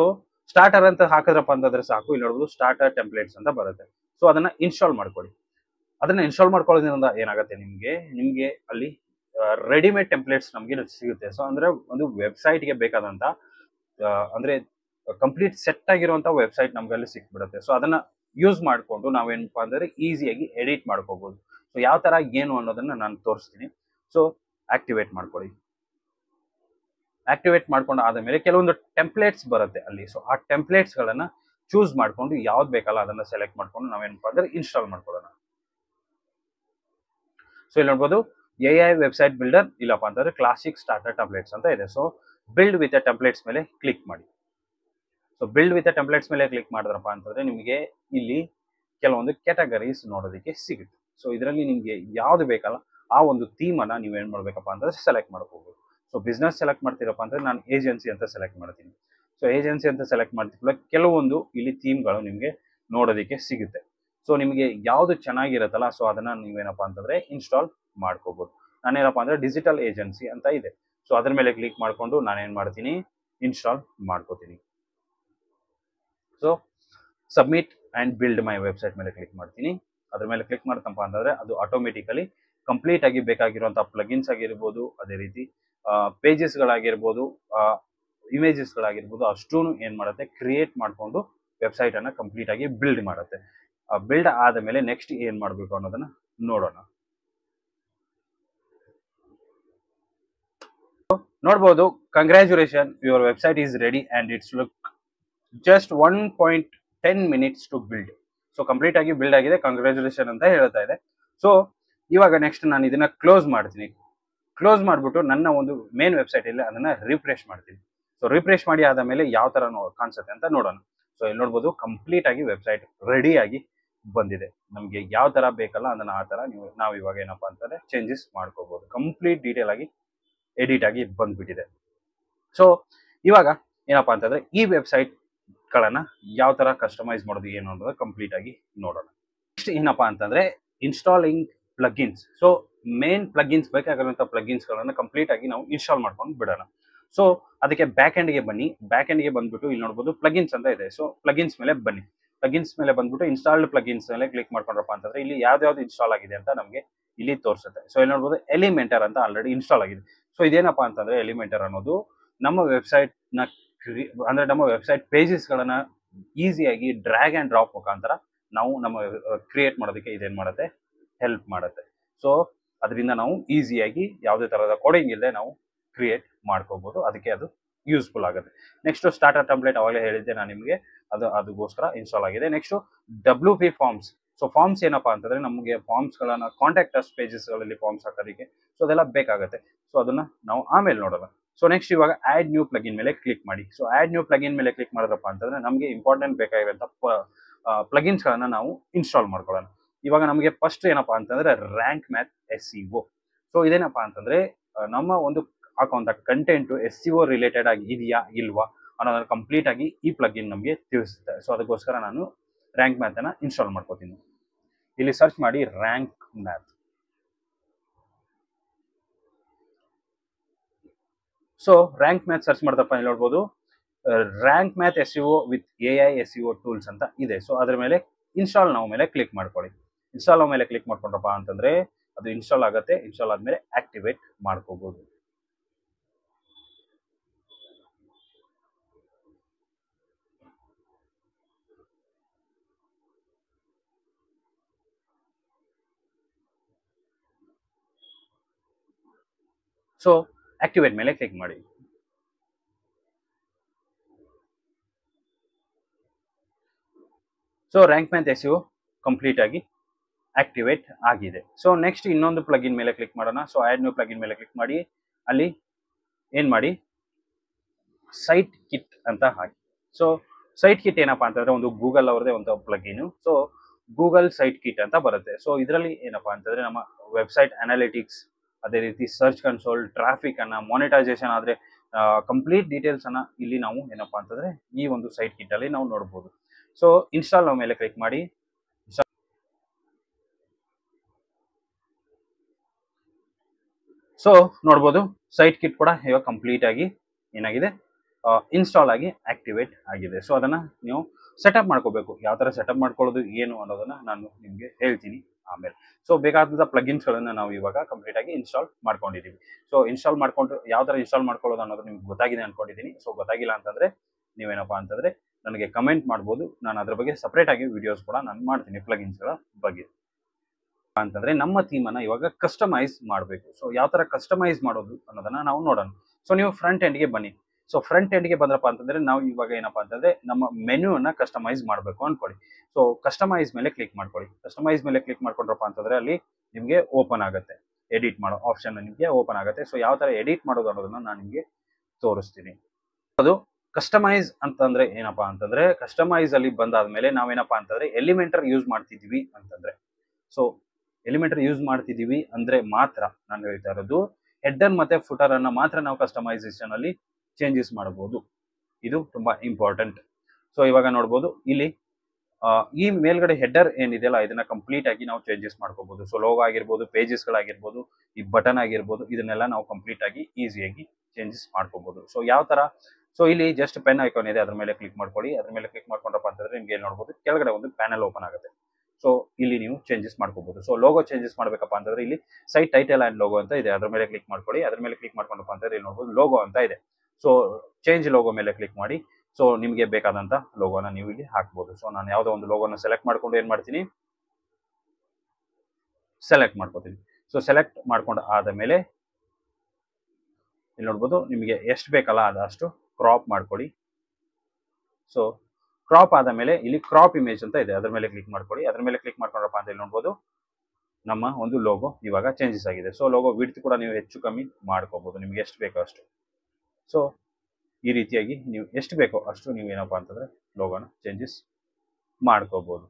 Speaker 1: ಸ್ಟಾರ್ಟರ್ ಅಂತ ಹಾಕಿದ್ರಪ್ಪ ಅಂತಂದ್ರೆ ಸಾಕು. ಇಲ್ಲಿ ನೋಡ್ಬೋದು ಸ್ಟಾರ್ಟರ್ ಟೆಂಪ್ಲೇಟ್ಸ್ ಅಂತ ಬರುತ್ತೆ. ಸೊ ಅದನ್ನ ಇನ್ಸ್ಟಾಲ್ ಮಾಡ್ಕೊಳ್ಳಿ ಅದನ್ನ ಇನ್ಸ್ಟಾಲ್ ಮಾಡ್ಕೊಳ್ಳೋದ್ರಿಂದ ಏನಾಗುತ್ತೆ ನಿಮ್ಗೆ? ನಿಮ್ಗೆ ಅಲ್ಲಿ ರೆಡಿಮೇಡ್ ಟೆಂಪ್ಲೇಟ್ಸ್ ನಮಗೆ ಸಿಗುತ್ತೆ. ಸೊ ಅಂದ್ರೆ ಒಂದು ವೆಬ್ಸೈಟ್ಗೆ ಬೇಕಾದಂತ ಅಂದ್ರೆ ಕಂಪ್ಲೀಟ್ ಸೆಟ್ ಆಗಿರುವಂತಹ ವೆಬ್ಸೈಟ್ ನಮ್ಗೆ ಅಲ್ಲಿ ಸಿಕ್ಬಿಡುತ್ತೆ. ಸೊ ಅದನ್ನ ಯೂಸ್ ಮಾಡಿಕೊಂಡು ನಾವೇನಪ್ಪ ಅಂದ್ರೆ ಈಸಿಯಾಗಿ ಎಡಿಟ್ ಮಾಡ್ಕೋಬಹುದು ಸೊ ಯಾವ ತರ, ಏನು ಅನ್ನೋದನ್ನ ನಾನು ತೋರಿಸ್ತೀನಿ. ಸೊ ಆಕ್ಟಿವೇಟ್ ಮಾಡ್ಕೊಳ್ಳಿ ಆಕ್ಟಿವೇಟ್ ಮಾಡ್ಕೊಂಡು ಆದಮೇಲೆ ಕೆಲವೊಂದು ಟೆಂಪ್ಲೇಟ್ಸ್ ಬರುತ್ತೆ ಅಲ್ಲಿ. ಸೊ ಆ ಟೆಂಪ್ಲೇಟ್ಸ್ ಗಳನ್ನ ಚೂಸ್ ಮಾಡ್ಕೊಂಡು ಯಾವ್ದು ಬೇಕಲ್ಲ ಅದನ್ನ ಸೆಲೆಕ್ಟ್ ಮಾಡ್ಕೊಂಡು ನಾವೇನಪ್ಪ ಅಂದ್ರೆ ಇನ್ಸ್ಟಾಲ್ ಮಾಡ್ಕೊಳ್ಳೋಣ. ಸೊ ಇಲ್ಲಿ ನೋಡ್ಬೋದು ಎ ಐ ವೆಬ್ಸೈಟ್ ಬಿಲ್ಡರ್ ಇಲ್ಲಪ್ಪ ಅಂತಂದ್ರೆ ಕ್ಲಾಸಿಕ್ ಸ್ಟಾರ್ಟರ್ ಟೆಂಪ್ಲೇಟ್ಸ್ ಅಂತ ಇದೆ. ಸೊ ಬಿಲ್ಡ್ ವಿತ್ ಟೆಂಪ್ಲೇಟ್ಸ್ ಮೇಲೆ ಕ್ಲಿಕ್ ಮಾಡಿ. ಸೊ ಬಿಲ್ಡ್ ವಿತ್ ಟೆಂಪ್ಲೇಟ್ಸ್ ಮೇಲೆ ಕ್ಲಿಕ್ ಮಾಡಿದ್ರಪ್ಪ ಅಂತಂದ್ರೆ ನಿಮಗೆ ಇಲ್ಲಿ ಕೆಲವೊಂದು ಕ್ಯಾಟಗರೀಸ್ ನೋಡೋದಕ್ಕೆ ಸಿಗುತ್ತೆ. ಸೊ ಇದರಲ್ಲಿ ನಿಮಗೆ ಯಾವ್ದು ಬೇಕಲ್ಲ ಆ ಒಂದು ಥೀಮನ್ನು ಅನ್ನ ನೀವು ಏನು ಮಾಡ್ಬೇಕಪ್ಪ ಅಂತಂದ್ರೆ ಸೆಲೆಕ್ಟ್ ಮಾಡ್ಕೋಬಹುದು ಸೊ ಬಿಸ್ನೆಸ್ ಸೆಲೆಕ್ಟ್ ಮಾಡ್ತೀರಪ್ಪ ಅಂದ್ರೆ ನಾನು ಏಜೆನ್ಸಿ ಅಂತ ಸೆಲೆಕ್ಟ್ ಮಾಡ್ತೀನಿ. ಸೊ ಏಜೆನ್ಸಿ ಅಂತ ಸೆಲೆಕ್ಟ್ ಮಾಡ್ತಿಲ್ಲ ಕೆಲವೊಂದು ಇಲ್ಲಿ ಥೀಮ್ಗಳು ನಿಮಗೆ ನೋಡೋದಕ್ಕೆ ಸಿಗುತ್ತೆ. ಸೊ ನಿಮಗೆ ಯಾವುದು ಚೆನ್ನಾಗಿರುತ್ತಲ್ಲ ಸೊ ಅದನ್ನ ನೀವೇನಪ್ಪ ಅಂತಂದ್ರೆ ಇನ್ಸ್ಟಾಲ್ ಮಾಡ್ಕೋಬೋದು. ನಾನೇನಪ್ಪ ಅಂದ್ರೆ ಡಿಜಿಟಲ್ ಏಜೆನ್ಸಿ ಅಂತ ಇದೆ. ಸೊ ಅದ್ರ ಮೇಲೆ ಕ್ಲಿಕ್ ಮಾಡ್ಕೊಂಡು ನಾನೇನು ಮಾಡ್ತೀನಿ? ಇನ್ಸ್ಟಾಲ್ ಮಾಡ್ಕೋತೀನಿ. So submit and build my website ಮೇಲೆ ಕ್ಲಿಕ್ ಮಾಡ್ತೀನಿ. ಅದ್ರ ಮೇಲೆ ಕ್ಲಿಕ್ ಮಾಡ್ತಪ್ಪ ಅಂತಂದ್ರೆ ಅದು ಆಟೋಮೆಟಿಕಲಿ ಕಂಪ್ಲೀಟ್ ಆಗಿ ಬೇಕಾಗಿರುವಂತಹ ಪ್ಲಗಿನ್ಸ್ ಆಗಿರ್ಬೋದು, ಅದೇ ರೀತಿ ಪೇಜಸ್ಗಳಾಗಿರ್ಬೋದು ಇಮೇಜಸ್ಗಳಾಗಿರ್ಬೋದು ಅಷ್ಟೂ ಏನ್ ಮಾಡುತ್ತೆ ಕ್ರಿಯೇಟ್ ಮಾಡ್ಕೊಂಡು ವೆಬ್ಸೈಟ್ ಅನ್ನ ಕಂಪ್ಲೀಟ್ ಆಗಿ ಬಿಲ್ಡ್ ಮಾಡುತ್ತೆ. ಬಿಲ್ಡ್ ಆದ ಮೇಲೆ ನೆಕ್ಸ್ಟ್ ಏನ್ ಮಾಡಬೇಕು ಅನ್ನೋದನ್ನ ನೋಡೋಣ. ನೋಡ್ಬೋದು congratulation your website is ready and it's look just one point ten minutes to build so complete ಆಗಿ ಬಿಲ್ಡ್ ಆಗಿದೆ ಕಂಗ್ರ್ಯಾಚುಲೇಷನ್ ಅಂತ ಹೇಳ್ತಾ ಇದೆ. ಸೊ ಇವಾಗ ನೆಕ್ಸ್ಟ್ ನಾನು ಇದನ್ನ ಕ್ಲೋಸ್ ಮಾಡ್ತೀನಿ. ಕ್ಲೋಸ್ ಮಾಡಿಬಿಟ್ಟು ನನ್ನ ಒಂದು ಮೇನ್ ವೆಬ್ಸೈಟ್ ಇಲ್ಲಿ ಅದನ್ನ ರಿಫ್ರೆಶ್ ಮಾಡ್ತೀನಿ. ಸೊ ರಿಫ್ರೆಶ್ ಮಾಡಿ ಆದ ಮೇಲೆ ಯಾವ ತರ ಕಾಣಿಸುತ್ತೆ ಅಂತ ನೋಡೋಣ. ಸೊ ಇಲ್ಲಿ ನೋಡ್ಬೋದು ಕಂಪ್ಲೀಟ್ ಆಗಿ ವೆಬ್ಸೈಟ್ ರೆಡಿ ಆಗಿ ಬಂದಿದೆ. ನಮಗೆ ಯಾವ ತರ ಬೇಕಲ್ಲ ಅದನ್ನ ಆ ತರ ನೀವು, ನಾವು ಇವಾಗ ಏನಪ್ಪ ಅಂತಂದ್ರೆ ಚೇಂಜಸ್ ಮಾಡ್ಕೋಬಹುದು ಕಂಪ್ಲೀಟ್ ಡೀಟೇಲ್ ಆಗಿ ಎಡಿಟ್ ಆಗಿ ಬಂದ್ಬಿಟ್ಟಿದೆ. ಸೊ ಇವಾಗ ಏನಪ್ಪಾ ಅಂತಂದ್ರೆ ಈ ವೆಬ್ಸೈಟ್ ಗಳನ್ನ ಯಾವ ತರ ಕಸ್ಟಮೈಸ್ ಮಾಡೋದು ಏನು ಅನ್ನೋದು ಕಂಪ್ಲೀಟ್ ಆಗಿ ನೋಡೋಣ. ನೆಕ್ಸ್ಟ್ ಏನಪ್ಪಾ ಅಂತಂದ್ರೆ installing plugins so main plugins ಬೇಕಾಗಿರುವಂತಹ ಪ್ಲಗಿನ್ಸ್ ಗಳನ್ನ ಕಂಪ್ಲೀಟ್ ಆಗಿ ನಾವು ಇನ್ಸ್ಟಾಲ್ ಮಾಡ್ಕೊಂಡು ಬಿಡೋಣ. ಸೊ ಅದಕ್ಕೆ ಬ್ಯಾಕ್ಗೆ ಬನ್ನಿ. ಬ್ಯಾಕ್ಗೆ ಬಂದ್ಬಿಟ್ಟು ಇಲ್ಲಿ ನೋಡ್ಬೋದು ಪ್ಲಗಿನ್ಸ್ ಅಂತ ಇದೆ. ಸೊ ಪ್ಲಗಿನ್ಸ್ ಮೇಲೆ ಬನ್ನಿ. ಪ್ಲಗಿನ್ಸ್ ಮೇಲೆ ಬಂದ್ಬಿಟ್ಟು ಇನ್ಸ್ಟಾಲ್ಡ್ ಪ್ಲಗಿನ್ಸ್ ಮೇಲೆ ಕ್ಲಿಕ್ ಮಾಡ್ಕೊಂಡ್ರಪ್ಪ ಅಂತಂದ್ರೆ ಇಲ್ಲಿ ಯಾವ್ದಾವ್ದು ಇನ್ಸ್ಟಾಲ್ ಆಗಿದೆ ಅಂತ ನಮಗೆ ಇಲ್ಲಿ ತೋರಿಸುತ್ತೆ. ಸೊ ಇಲ್ಲಿ ನೋಡ್ಬೋದು ಎಲಿಮೆಂಟರ್ ಅಂತ ಆಲ್ರೆಡಿ ಇನ್ಸ್ಟಾಲ್ ಆಗಿದೆ. ಸೊ ಇದೇನಪ್ಪ ಅಂತಂದ್ರೆ ಎಲಿಮೆಂಟರ್ ಅನ್ನೋದು ನಮ್ಮ ವೆಬ್ಸೈಟ್ನ ಅಂದ್ರೆ ನಮ್ಮ ವೆಬ್ಸೈಟ್ ಪೇಜಸ್ ಗಳನ್ನ ಈಸಿಯಾಗಿ ಡ್ರ್ಯಾಗ್ ಅಂಡ್ ಡ್ರಾಪ್ ಮುಖಾಂತರ ನಾವು ನಮ್ಮ ಕ್ರಿಯೇಟ್ ಮಾಡೋದಕ್ಕೆ ಇದೇನ್ ಮಾಡುತ್ತೆ? ಹೆಲ್ಪ್ ಮಾಡುತ್ತೆ. ಸೊ ಅದರಿಂದ ನಾವು ಈಸಿಯಾಗಿ ಯಾವುದೇ ತರಹದ ಕೋಡಿಂಗ್ ಇಲ್ಲದೆ ನಾವು ಕ್ರಿಯೇಟ್ ಮಾಡ್ಕೋಬೋದು. ಅದಕ್ಕೆ ಅದು ಯೂಸ್ಫುಲ್ ಆಗುತ್ತೆ. ನೆಕ್ಸ್ಟ್ ಸ್ಟಾರ್ಟರ್ ಟೆಂಪ್ಲೇಟ್ ಅವಾಗಲೇ ಹೇಳಿದ್ದೆ ನಾನು ನಿಮಗೆ. ಅದು ಅದಕ್ಕೋಸ್ಕರ ಇನ್ಸ್ಟಾಲ್ ಆಗಿದೆ. Next W P forms so forms ಏನಪ್ಪಾ ಅಂತಂದ್ರೆ ನಮಗೆ ಫಾರ್ಮ್ಸ್ ಗಳನ್ನ ಕಾಂಟ್ಯಾಕ್ಟ್ ಅಸ್ ಪೇಜಸ್ಗಳಲ್ಲಿ ಫಾರ್ಮ್ಸ್ ಹಾಕೋದಕ್ಕೆ. ಸೊ ಅದೆಲ್ಲ ಬೇಕಾಗುತ್ತೆ. ಸೊ ಅದನ್ನ ನಾವು ಆಮೇಲೆ ನೋಡೋಣ. ಸೊ ನೆಕ್ಸ್ಟ್ ಇವಾಗ ಆಡ್ ನ್ಯೂ ಪ್ಲಗಿನ್ ಮೇಲೆ ಕ್ಲಿಕ್ ಮಾಡಿ. ಸೊ ಆಡ್ ನ್ಯೂ ಪ್ಲಗಿನ್ ಮೇಲೆ ಕ್ಲಿಕ್ ಮಾಡಿದ್ರಪ್ಪ ಅಂತಂದ್ರೆ ನಮಗೆ ಇಂಪಾರ್ಟೆಂಟ್ ಬೇಕಾಗಿರುವಂಥ ಪ್ಲಗಿನ್ಸ್ಗಳನ್ನು ನಾವು ಇನ್ಸ್ಟಾಲ್ ಮಾಡ್ಕೊಳ್ಳೋಣ. ಇವಾಗ ನಮಗೆ ಫಸ್ಟ್ ಏನಪ್ಪಾ ಅಂತಂದ್ರೆ Rank Math S C O so ಇದೇನಪ್ಪ ಅಂತಂದ್ರೆ ನಮ್ಮ ಒಂದು ಹಾಕುವಂತ content S C O related ಆಗಿ ಇದೆಯಾ, ಇಲ್ವಾ ಅನ್ನೋದನ್ನ ಕಂಪ್ಲೀಟ್ ಆಗಿ ಈ ಪ್ಲಗಿನ್ ನಮಗೆ ತಿಳಿಸುತ್ತೆ. ಸೊ ಅದಕ್ಕೋಸ್ಕರ ನಾನು ರ್ಯಾಂಕ್ ಮ್ಯಾಥ್ ಅನ್ನ ಇನ್ಸ್ಟಾಲ್ ಮಾಡ್ಕೋತೀನಿ. ಇಲ್ಲಿ ಸರ್ಚ್ ಮಾಡಿ Rank Math so Rank Math search ಮಾಡ್ದಪ್ಪ ಇಲ್ಲಿ ನೋಡ್ಬೋದು Rank Math S U with A I S U tools ಅಂತ ಇದೆ. ಸೊ ಅದ್ರ ಮೇಲೆ ಇನ್ಸ್ಟಾಲ್ ನಾವು ಮೇಲೆ ಕ್ಲಿಕ್ ಮಾಡ್ಕೊಳ್ಳಿ. ಇನ್ಸ್ಟಾಲ್ ಮೇಲೆ ಕ್ಲಿಕ್ ಮಾಡ್ಕೊಂಡ್ರಪ್ಪ ಅಂತಂದ್ರೆ ಅದು ಇನ್ಸ್ಟಾಲ್ ಆಗುತ್ತೆ ಇನ್ಸ್ಟಾಲ್ ಆದ್ಮೇಲೆ ಆಕ್ಟಿವೇಟ್ ಮಾಡ್ಕೋಬಹುದು ಸೊ ಆಕ್ಟಿವೇಟ್ ಮೇಲೆ ಕ್ಲಿಕ್ ಮಾಡಿ. So Rank Math S complete ಆಗಿ ಆಕ್ಟಿವೇಟ್ ಆಗಿದೆ. ಸೊ ನೆಕ್ಸ್ಟ್ ಇನ್ನೊಂದು ಪ್ಲಗಿನ್ ಮೇಲೆ ಕ್ಲಿಕ್ ಮಾಡೋಣ. ಸೊ ಆಡ್ ನ್ಯೂ ಪ್ಲಗಿನ್ ಮೇಲೆ ಕ್ಲಿಕ್ ಮಾಡಿ. ಅಲ್ಲಿ ಏನು ಮಾಡಿ? ಸೈಟ್ ಕಿಟ್ ಅಂತ ಹಾಕಿ. ಸೊ ಸೈಟ್ ಕಿಟ್ ಏನಪ್ಪಾ ಅಂತಂದ್ರೆ ಒಂದು ಗೂಗಲ್ ಅವ್ರದೇ ಒಂದು plugin so Google Site Kit ಅಂತ ಬರುತ್ತೆ. ಸೊ ಇದರಲ್ಲಿ ಏನಪ್ಪಾ ಅಂತಂದ್ರೆ ನಮ್ಮ ವೆಬ್ಸೈಟ್ ಅನಾಲಿಟಿಕ್ಸ್ ಅದೇ ರೀತಿ ಸರ್ಚ್ ಕನ್ಸೋಲ್ ಟ್ರಾಫಿಕ್ ಅನ್ನ ಮಾನಿಟೈಸೇಷನ್ ಆದ್ರೆ ಕಂಪ್ಲೀಟ್ ಡೀಟೇಲ್ಸ್ ಅನ್ನ ಇಲ್ಲಿ ನಾವು ಏನಪ್ಪಾ ಅಂತಂದ್ರೆ ಈ ಒಂದು ಸೈಟ್ ಕಿಟ್ ಅಲ್ಲಿ ನಾವು ನೋಡಬಹುದು ಸೊ ಇನ್ಸ್ಟಾಲ್ ಮೇಲೆ ಕ್ಲಿಕ್ ಮಾಡಿ. ಸೊ ನೋಡ್ಬೋದು ಸೈಟ್ ಕಿಟ್ ಕೂಡ ಇವಾಗ ಕಂಪ್ಲೀಟ್ ಆಗಿ ಏನಾಗಿದೆ? ಇನ್ಸ್ಟಾಲ್ ಆಗಿ ಆಕ್ಟಿವೇಟ್ ಆಗಿದೆ. ಸೊ ಅದನ್ನ ನೀವು ಸೆಟಪ್ ಮಾಡ್ಕೋಬೇಕು. ಯಾವ ತರ ಸೆಟಪ್ ಮಾಡ್ಕೊಳ್ಳೋದು, ಏನು ಅನ್ನೋದನ್ನ ನಾನು ನಿಮಗೆ ಹೇಳ್ತೀನಿ ಆಮೇಲೆ. ಸೊ ಬೇಕಾದ ಪ್ಲಗಿನ್ಸ್ಗಳನ್ನ ನಾವು ಇವಾಗ ಕಂಪ್ಲೀಟ್ ಆಗಿ ಇನ್ಸ್ಟಾಲ್ ಮಾಡ್ಕೊಂಡಿದ್ದೀವಿ ಸೊ ಇನ್ಸ್ಟಾಲ್ ಮಾಡ್ಕೊಂಡು, ಯಾವ ತರ ಇನ್ಸ್ಟಾಲ್ ಮಾಡ್ಕೊಳ್ಳೋದು ಅನ್ನೋದು ನಿಮ್ಗೆ ಗೊತ್ತಾಗಿದೆ ಅಂದ್ಕೊಂಡಿದ್ದೀನಿ ಸೊ ಗೊತ್ತಾಗಿಲ್ಲ ಅಂತಂದ್ರೆ ನೀವೇನಪ್ಪ ಅಂತಂದ್ರೆ ನನಗೆ ಕಮೆಂಟ್ ಮಾಡ್ಬೋದು. ನಾನು ಅದ್ರ ಬಗ್ಗೆ ಸಪ್ರೇಟಾಗಿ ವಿಡಿಯೋಸ್ ಕೂಡ ನಾನು ಮಾಡ್ತೀನಿ ಪ್ಲಗಿನ್ಸ್ಗಳ ಬಗ್ಗೆ. ಅಂತಂದ್ರೆ ನಮ್ಮ ಥೀಮ್ ಅನ್ನ ಇವಾಗ ಕಸ್ಟಮೈಸ್ ಮಾಡಬೇಕು. ಸೊ ಯಾವ ತರ ಕಸ್ಟಮೈಸ್ ಮಾಡೋದು ಅನ್ನೋದನ್ನ ನಾವು ನೋಡೋಣ. ಸೊ ನೀವು ಫ್ರಂಟ್ ಎಂಡ್ಗೆ ಬನ್ನಿ. ಸೊ ಫ್ರಂಟ್ ಎಂಡ್ಗೆ ಬಂದ್ರಪ್ಪ ಅಂತಂದ್ರೆ ನಾವು ಇವಾಗ ಏನಪ್ಪಾ ಅಂತಂದ್ರೆ ನಮ್ಮ ಮೆನು ಅನ್ನ ಕಸ್ಟಮೈಸ್ ಮಾಡಬೇಕು ಅನ್ಕೊಳ್ಳಿ. ಸೊ ಕಸ್ಟಮೈಸ್ ಮೇಲೆ ಕ್ಲಿಕ್ ಮಾಡ್ಕೊಳ್ಳಿ. ಕಸ್ಟಮೈಸ್ ಮೇಲೆ ಕ್ಲಿಕ್ ಮಾಡ್ಕೊಂಡ್ರಪ್ಪ ಅಂತಂದ್ರೆ ಅಲ್ಲಿ ನಿಮಗೆ ಓಪನ್ ಆಗುತ್ತೆ. ಎಡಿಟ್ ಮಾಡೋ ಆಪ್ಷನ್ ನಿಮಗೆ ಓಪನ್ ಆಗುತ್ತೆ. ಸೊ ಯಾವ ತರ ಎಡಿಟ್ ಮಾಡೋದು ಅನ್ನೋದನ್ನ ನಾನು ನಿಮಗೆ ತೋರಿಸ್ತೀನಿ. ಅದು ಕಸ್ಟಮೈಸ್ ಅಂತಂದ್ರೆ ಏನಪ್ಪಾ ಅಂತಂದ್ರೆ ಕಸ್ಟಮೈಸ್ ಅಲ್ಲಿ ಬಂದಾದ್ಮೇಲೆ ನಾವೇನಪ್ಪಾ ಅಂತಂದ್ರೆ ಎಲಿಮೆಂಟರ್ ಯೂಸ್ ಮಾಡ್ತಿದ್ವಿ ಅಂತಂದ್ರೆ. ಸೊ ಎಲಿಮೆಂಟರ್ ಯೂಸ್ ಮಾಡ್ತಿದೀವಿ ಅಂದ್ರೆ ಮಾತ್ರ ನಾನು ಹೇಳ್ತಾ ಇರೋದು. ಹೆಡ್ಡರ್ ಮತ್ತೆ ಫುಟರ್ ಅನ್ನ ಮಾತ್ರ ನಾವು ಕಸ್ಟಮೈಸೇಷನ್ ಅಲ್ಲಿ ಚೇಂಜಸ್ ಮಾಡಬಹುದು ಇದು ತುಂಬಾ ಇಂಪಾರ್ಟೆಂಟ್ ಸೊ ಇವಾಗ ನೋಡ್ಬೋದು, ಇಲ್ಲಿ ಈ ಮೇಲ್ಗಡೆ ಹೆಡ್ಡರ್ ಏನಿದೆಯಲ್ಲ, ಇದನ್ನ ಕಂಪ್ಲೀಟ್ ಆಗಿ ನಾವು ಚೇಂಜಸ್ ಮಾಡ್ಕೋಬಹುದು ಸೊ ಲೋಗೋ ಆಗಿರ್ಬೋದು ಪೇಜಸ್ ಗಳಾಗಿರ್ಬೋದು, ಈ ಬಟನ್ ಆಗಿರ್ಬೋದು, ಇದನ್ನೆಲ್ಲ ನಾವು ಕಂಪ್ಲೀಟ್ ಆಗಿ ಈಸಿಯಾಗಿ ಚೇಂಜಸ್ ಮಾಡ್ಕೋಬಹುದು ಸೊ ಯಾವ ತರ? ಸೊ ಇಲ್ಲಿ ಜಸ್ಟ್ ಪೆನ್ ಐಕಾನ್ ಇದೆ, ಅದ್ರ ಮೇಲೆ ಕ್ಲಿಕ್ ಮಾಡ್ಕೊಳ್ಳಿ. ಅದ್ರ ಮೇಲೆ ಕ್ಲಿಕ್ ಮಾಡ್ಕೊಂಡ್ರಪ್ಪ ಅಂತಂದ್ರೆ ನಿಮ್ಗೆ ಏನ್ ನೋಡ್ಬೋದು, ಕೆಳಗಡೆ ಒಂದು ಪ್ಯಾನಲ್ ಓಪನ್ ಆಗುತ್ತೆ. ಸೊ ಇಲ್ಲಿ ನೀವು ಚೇಂಜಸ್ ಮಾಡ್ಕೋಬಹುದು ಸೊ ಲೋಗೋ ಚೇಂಜಸ್ ಮಾಡ್ಬೇಕಪ್ಪ ಅಂತಂದ್ರೆ ಇಲ್ಲಿ ಸೈಟ್ ಟೈಟಲ್ ಆ್ಯಂಡ್ ಲೋಗೋ ಅಂತ ಇದೆ. ಅದ್ರ ಮೇಲೆ ಕ್ಲಿಕ್ ಮಾಡ್ಕೊಳ್ಳಿ. ಅದ್ರ ಮೇಲೆ ಕ್ಲಿಕ್ ಮಾಡ್ಕೊಂಡಪ್ಪ ಅಂತಂದ್ರೆ ಇಲ್ಲಿ ನೋಡ್ಬೋದು ಲೋಗೋ ಅಂತ ಇದೆ. ಸೊ ಚೇಂಜ್ ಲೋಗೋ ಮೇಲೆ ಕ್ಲಿಕ್ ಮಾಡಿ. ಸೊ ನಿಮಗೆ ಬೇಕಾದಂತ ಲೋಗೋನ ನೀವು ಇಲ್ಲಿ ಹಾಕ್ಬೋದು. ಸೊ ನಾನು ಯಾವುದೋ ಒಂದು ಲೋಗೋನ ಸೆಲೆಕ್ಟ್ ಮಾಡ್ಕೊಂಡು ಏನು ಮಾಡ್ತೀನಿ? ಸೆಲೆಕ್ಟ್ ಮಾಡ್ಕೋತೀನಿ. ಸೊ ಸೆಲೆಕ್ಟ್ ಮಾಡ್ಕೊಂಡು ಆದ ಮೇಲೆ ಇಲ್ಲಿ ನೋಡ್ಬೋದು ನಿಮಗೆ ಎಷ್ಟು ಬೇಕಲ್ಲ ಅದಷ್ಟು ಕ್ರಾಪ್ ಮಾಡ್ಕೊಡಿ. ಸೊ ಕ್ರಾಪ್ ಆದ ಮೇಲೆ ಇಲ್ಲಿ ಕ್ರಾಪ್ ಇಮೇಜ್ ಅಂತ ಇದೆ. ಅದ್ರ ಮೇಲೆ ಕ್ಲಿಕ್ ಮಾಡ್ಕೊಳ್ಳಿ. ಅದ್ರ ಮೇಲೆ ಕ್ಲಿಕ್ ಮಾಡ್ಕೊಂಡ್ರಪ್ಪ ಅಂತ ಇಲ್ಲಿ ನೋಡ್ಬೋದು. ನಮ್ಮ ಒಂದು ಲೋಗೋ ಇವಾಗ ಚೇಂಜಸ್ ಆಗಿದೆ. ಸೊ ಲೋಗೋ ವಿಡ್ತ್ ಕೂಡ ನೀವು ಹೆಚ್ಚು ಕಮ್ಮಿ ಮಾಡ್ಕೋಬಹುದು ನಿಮ್ಗೆ ಎಷ್ಟು ಬೇಕೋ ಅಷ್ಟು. ಸೊ ಈ ರೀತಿಯಾಗಿ ನೀವು ಎಷ್ಟು ಬೇಕೋ ಅಷ್ಟು ನೀವು ಏನಪ್ಪ ಅಂತಂದ್ರೆ ಲೋಗೋನ ಚೇಂಜಸ್ ಮಾಡ್ಕೋಬಹುದು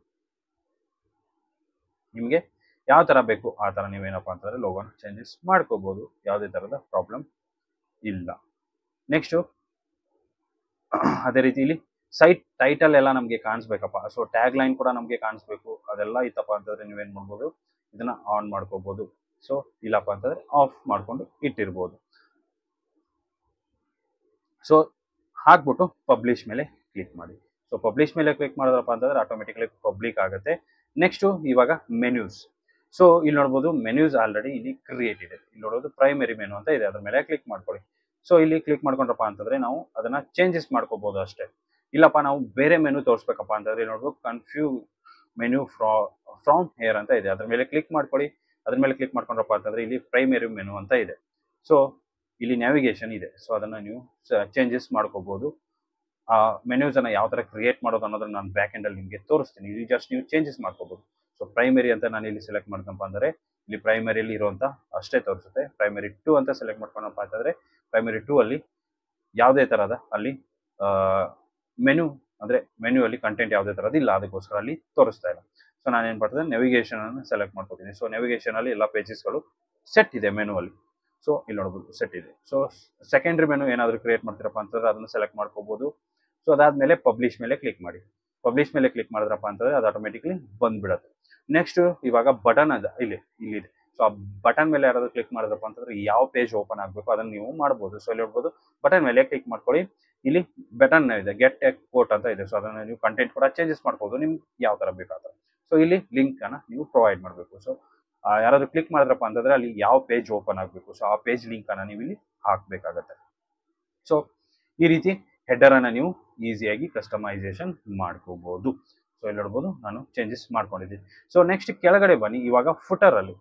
Speaker 1: ನಿಮಗೆ ಯಾವ ತರ ಬೇಕು ಆ ತರ ನೀವೇನಪ್ಪ ಅಂತಂದ್ರೆ ಲೋಗೋನ ಚೇಂಜಸ್ ಮಾಡ್ಕೋಬಹುದು ಯಾವುದೇ ತರದ ಪ್ರಾಬ್ಲಮ್ ಇಲ್ಲ. ನೆಕ್ಸ್ಟು ಅದೇ ರೀತಿ ಇಲ್ಲಿ ಸೈಟ್ ಟೈಟಲ್ ಎಲ್ಲ ನಮಗೆ ಕಾಣಿಸ್ಬೇಕಪ್ಪ. ಸೊ ಟ್ಯಾಗ್ ಲೈನ್ ಕೂಡ ನಮಗೆ ಕಾಣಿಸ್ಬೇಕು. ಅದೆಲ್ಲ ಇತ್ತಪ್ಪ ಅಂತಂದ್ರೆ ನೀವೇನು ಮಾಡ್ಬೋದು? ಇದನ್ನ ಆನ್ ಮಾಡ್ಕೋಬಹುದು ಸೊ ಇಲ್ಲಪ್ಪ ಅಂತಂದ್ರೆ ಆಫ್ ಮಾಡ್ಕೊಂಡು ಇಟ್ಟಿರ್ಬೋದು. ಸೊ ಹಾಕ್ಬಿಟ್ಟು ಪಬ್ಲಿಷ್ ಮೇಲೆ ಕ್ಲಿಕ್ ಮಾಡಿ. ಸೊ ಪಬ್ಲಿಷ್ ಮೇಲೆ ಕ್ಲಿಕ್ ಮಾಡಿದ್ರಪ್ಪ ಅಂತಂದ್ರೆ ಆಟೋಮೆಟಿಕಲಿ ಪಬ್ಲಿಕ್ ಆಗುತ್ತೆ. ನೆಕ್ಸ್ಟ್ ಇವಾಗ ಮೆನ್ಯೂಸ್ ಸೊ ಇಲ್ಲಿ ನೋಡ್ಬೋದು ಮೆನ್ಯೂಸ್ ಆಲ್ರೆಡಿ ಇಲ್ಲಿ ಕ್ರಿಯೇಟ್ ಇದೆ. ಇಲ್ಲಿ ನೋಡೋದು ಪ್ರೈಮರಿ ಮೆನು ಅಂತ ಇದೆ. ಅದ್ರ ಮೇಲೆ ಕ್ಲಿಕ್ ಮಾಡ್ಕೊಳ್ಳಿ. ಸೊ ಇಲ್ಲಿ ಕ್ಲಿಕ್ ಮಾಡ್ಕೊಂಡ್ರಪ್ಪ ಅಂತಂದ್ರೆ ನಾವು ಅದನ್ನ ಚೇಂಜಸ್ ಮಾಡ್ಕೋಬಹುದು ಅಷ್ಟೇ. ಇಲ್ಲಪ್ಪ, ನಾವು ಬೇರೆ ಮೆನು ತೋರಿಸ್ಬೇಕಪ್ಪ ಅಂತಂದ್ರೆ ಇಲ್ಲಿ ನೋಡ್ಬೋದು configure menu from from here ಅಂತ ಇದೆ. ಅದ್ರ ಮೇಲೆ ಕ್ಲಿಕ್ ಮಾಡ್ಕೊಳ್ಳಿ. ಅದ್ರ ಮೇಲೆ ಕ್ಲಿಕ್ ಮಾಡ್ಕೊಂಡ್ರಪ್ಪ ಅಂತಂದ್ರೆ ಇಲ್ಲಿ ಪ್ರೈಮರಿ ಮೆನು ಅಂತ ಇದೆ. ಸೊ ಇಲ್ಲಿ ನ್ಯಾವಿಗೇಷನ್ ಇದೆ. ಸೊ ಅದನ್ನ ನೀವು ಚೇಂಜಸ್ ಮಾಡ್ಕೋಬಹುದು ಆ ಮೆನ್ಯೂಸ್ ಅನ್ನ ಯಾವ ತರ ಕ್ರಿಯೇಟ್ ಮಾಡೋದು ಅನ್ನೋದನ್ನ ನಾನು ಬ್ಯಾಕ್ ಎಂಡ್ ಅಲ್ಲಿ ನಿಮಗೆ ತೋರಿಸ್ತೀನಿ. ಇಲ್ಲಿ ಜಸ್ಟ್ ನೀವು ಚೇಂಜಸ್ ಮಾಡ್ಕೋಬಹುದು ಸೊ ಪ್ರೈಮರಿ ಅಂತ ನಾನು ಇಲ್ಲಿ ಸೆಲೆಕ್ಟ್ ಮಾಡ್ಕೊಂಡಪ್ಪ ಅಂದರೆ, ಇಲ್ಲಿ ಪ್ರೈಮರಿಯಲ್ಲಿ ಇರುವಂತ ಅಷ್ಟೇ ತೋರಿಸುತ್ತೆ. ಪ್ರೈಮರಿ ಟು ಅಂತ ಸೆಲೆಕ್ಟ್ ಮಾಡ್ಕೊಂಡಪ್ಪ ಅಂತಂದರೆ ಪ್ರೈಮರಿ ಟೂ ಅಲ್ಲಿ ಯಾವುದೇ ಥರದ ಅಲ್ಲಿ ಮೆನು ಅಂದ್ರೆ ಮೆನು ಅಲ್ಲಿ ಕಂಟೆಂಟ್ ಯಾವುದೇ ತರದ ಇಲ್ಲ. ಅದಕ್ಕೋಸ್ಕರ ಅಲ್ಲಿ ತೋರಿಸ್ತಾ ಇಲ್ಲ. ಸೊ ನಾನು ಏನ್ ಮಾಡ್ತದೆ ನೆವಿಗೇಷನ್ ಅನ್ನು ಸೆಲೆಕ್ಟ್ ಮಾಡ್ಕೋತೀನಿ. ಸೊ ನೆವಿಗೇಷನ್ ಅಲ್ಲಿ ಎಲ್ಲ ಪೇಜಸ್ಗಳು ಸೆಟ್ ಇದೆ ಮೆನು ಅಲ್ಲಿ. ಸೊ ಇಲ್ಲಿ ನೋಡ್ಬೋದು ಸೆಟ್ ಇದೆ. ಸೊ ಸೆಕೆಂಡ್ರಿ ಮೆನು ಏನಾದರೂ ಕ್ರಿಯೇಟ್ ಮಾಡ್ತಿರಪ್ಪ ಅಂತಂದ್ರೆ ಅದನ್ನ ಸೆಲೆಕ್ಟ್ ಮಾಡ್ಕೋಬಹುದು ಸೊ ಅದಾದ್ಮೇಲೆ ಪಬ್ಲಿಷ್ ಮೇಲೆ ಕ್ಲಿಕ್ ಮಾಡಿ. ಪಬ್ಲಿಷ್ ಮೇಲೆ ಕ್ಲಿಕ್ ಮಾಡಿದ್ರಪ್ಪ ಅಂತಂದ್ರೆ ಅದು ಆಟೋಮೆಟಿಕ್ಲಿ ಬಂದ್ಬಿಡುತ್ತೆ. ನೆಕ್ಸ್ಟ್ ಇವಾಗ ಬಟನ್ ಅದ, ಇಲ್ಲಿ, ಇಲ್ಲಿದೆ. ಸೊ ಆ ಬಟನ್ ಮೇಲೆ ಯಾರಾದ್ರೂ ಕ್ಲಿಕ್ ಮಾಡಿದ್ರಪ್ಪ ಅಂತಂದ್ರೆ ಯಾವ ಪೇಜ್ ಓಪನ್ ಆಗಬೇಕು ಅದನ್ನ ನೀವು ಮಾಡ್ಬೋದು. ಸೊ ಇಲ್ಲಿ ನೋಡ್ಬೋದು ಬಟನ್ ಮೇಲೆ ಕ್ಲಿಕ್ ಮಾಡ್ಕೊಳ್ಳಿ. ಇಲ್ಲಿ ಬಟನ್ ಇದೆ. ಗೆಟ್ ಎ ಕೋಟ್ ಅಂತ ಇದೆ. ಸೊ ಅದನ್ನ ನೀವು ಕಂಟೆಂಟ್ ಕೂಡ ಚೇಂಜಸ್ ಮಾಡ್ಬೋದು. ನಿಮ್ಗೆ ಯಾವ ತರ ಬೇಕಾದ್ರೆ. ಸೊ ಇಲ್ಲಿ ಲಿಂಕ್ ಅನ್ನ ನೀವು ಪ್ರೊವೈಡ್ ಮಾಡಬೇಕು. ಸೊ ಯಾರಾದರೂ ಕ್ಲಿಕ್ ಮಾಡಿದ್ರಪ್ಪ ಅಂತಂದ್ರೆ ಅಲ್ಲಿ ಯಾವ ಪೇಜ್ ಓಪನ್ ಆಗಬೇಕು. ಸೊ ಆ ಪೇಜ್ ಲಿಂಕ್ ಅನ್ನ ನೀವು ಇಲ್ಲಿ ಹಾಕ್ಬೇಕಾಗತ್ತೆ. ಸೊ ಈ ರೀತಿ ಹೆಡರ್ ಅನ್ನ ನೀವು ಈಸಿಯಾಗಿ ಕಸ್ಟಮೈಸೇಷನ್ ಮಾಡ್ಕೋಬೋದು. ಸೊ ಇಲ್ಲಿ ನೋಡ್ಬೋದು ನಾನು ಚೇಂಜಸ್ ಮಾಡ್ಕೊಂಡಿದ್ದೀನಿ. ಸೊ ನೆಕ್ಸ್ಟ್ ಕೆಳಗಡೆ ಬನ್ನಿ. ಇವಾಗ ಫುಟರ್ ಅಲ್ಲಿ.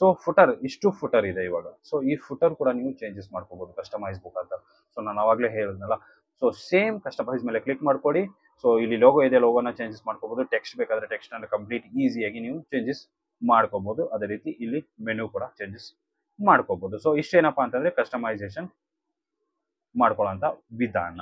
Speaker 1: ಸೊ ಫುಟರ್ ಇಷ್ಟು ಫುಟರ್ ಇದೆ ಇವಾಗ. ಸೊ ಈ ಫುಟರ್ ಕೂಡ ನೀವು ಚೇಂಜಸ್ ಮಾಡ್ಕೋಬೋದು. ಕಸ್ಟಮೈಸ್ ಅಂತ ಸೊ ನಾನು ಅವಾಗಲೇ ಹೇಳಿದ್ನಲ್ಲ ಸೊ ಸೇಮ್ ಕಸ್ಟಮೈಸ್ ಮೇಲೆ ಕ್ಲಿಕ್ ಮಾಡ್ಕೊಡಿ. ಸೊ ಇಲ್ಲಿ ಲೋಗೋ ಇದೆ ಲೋಗೋನ ಚೇಂಜಸ್ ಮಾಡ್ಕೋಬಹುದು ಟೆಕ್ಸ್ಟ್ ಬೇಕಾದ್ರೆ ಟೆಕ್ಸ್ಟ್ ಅನ್ನು ಕಂಪ್ಲೀಟ್ ಈಸಿಯಾಗಿ ನೀವು ಚೇಂಜಸ್ ಮಾಡ್ಕೋಬಹುದು ಅದೇ ರೀತಿ ಇಲ್ಲಿ ಮೆನು ಕೂಡ ಚೇಂಜಸ್ ಮಾಡ್ಕೋಬಹುದು ಸೊ ಇಷ್ಟೇನಪ್ಪ ಅಂತಂದ್ರೆ ಕಸ್ಟಮೈಸೇಷನ್ ಮಾಡ್ಕೊಳ್ಳೋಂಥ ವಿಧಾನ.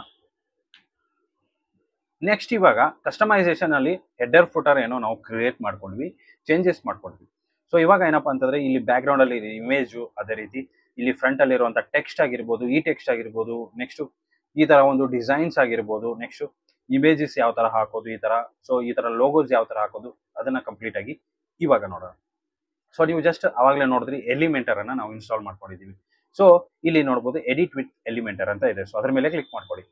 Speaker 1: ನೆಕ್ಸ್ಟ್ ಇವಾಗ ಕಸ್ಟಮೈಸೇಷನ್ ಅಲ್ಲಿ ಹೆಡರ್ ಫುಟರ್ ಏನೋ ನಾವು ಕ್ರಿಯೇಟ್ ಮಾಡ್ಕೊಂಡ್ವಿ ಚೇಂಜಸ್ ಮಾಡ್ಕೊಂಡ್ವಿ. ಸೊ ಇವಾಗ ಏನಪ್ಪಾ ಅಂತಂದ್ರೆ ಇಲ್ಲಿ ಬ್ಯಾಕ್ ಗ್ರೌಂಡ್ ಅಲ್ಲಿ ಇಮೇಜು ಅದೇ ರೀತಿ ಇಲ್ಲಿ ಫ್ರಂಟ್ ಅಲ್ಲಿ ಇರುವಂತ ಟೆಕ್ಸ್ಟ್ ಆಗಿರ್ಬೋದು, ಈ ಟೆಕ್ಸ್ಟ್ ಆಗಿರ್ಬೋದು ನೆಕ್ಸ್ಟ್ ಈ ತರ ಒಂದು ಡಿಸೈನ್ಸ್ ಆಗಿರ್ಬೋದು. ನೆಕ್ಸ್ಟ್ ಇಮೇಜಸ್ ಯಾವ ತರ ಹಾಕೋದು, ಈ ತರ. ಸೊ ಈ ತರ ಲೋಗೋಸ್ ಯಾವ ತರ ಹಾಕೋದು, ಅದನ್ನ ಕಂಪ್ಲೀಟ್ ಆಗಿ ಇವಾಗ ನೋಡೋಣ. ಸೊ ನೀವು ಜಸ್ಟ್ ಅವಾಗಲೇ ನೋಡಿದ್ರಿ ಎಲಿಮೆಂಟರ್ ಅನ್ನ ನಾವು ಇನ್ಸ್ಟಾಲ್ ಮಾಡ್ಕೊಂಡಿದೀವಿ. ಸೊ ಇಲ್ಲಿ ನೋಡ್ಬೋದು ಎಡಿಟ್ ವಿತ್ ಎಲಿಮೆಂಟರ್ ಅಂತ ಇದೆ. ಸೊ ಅದ್ರ ಮೇಲೆ ಕ್ಲಿಕ್ ಮಾಡ್ಕೊಳ್ಳಿ.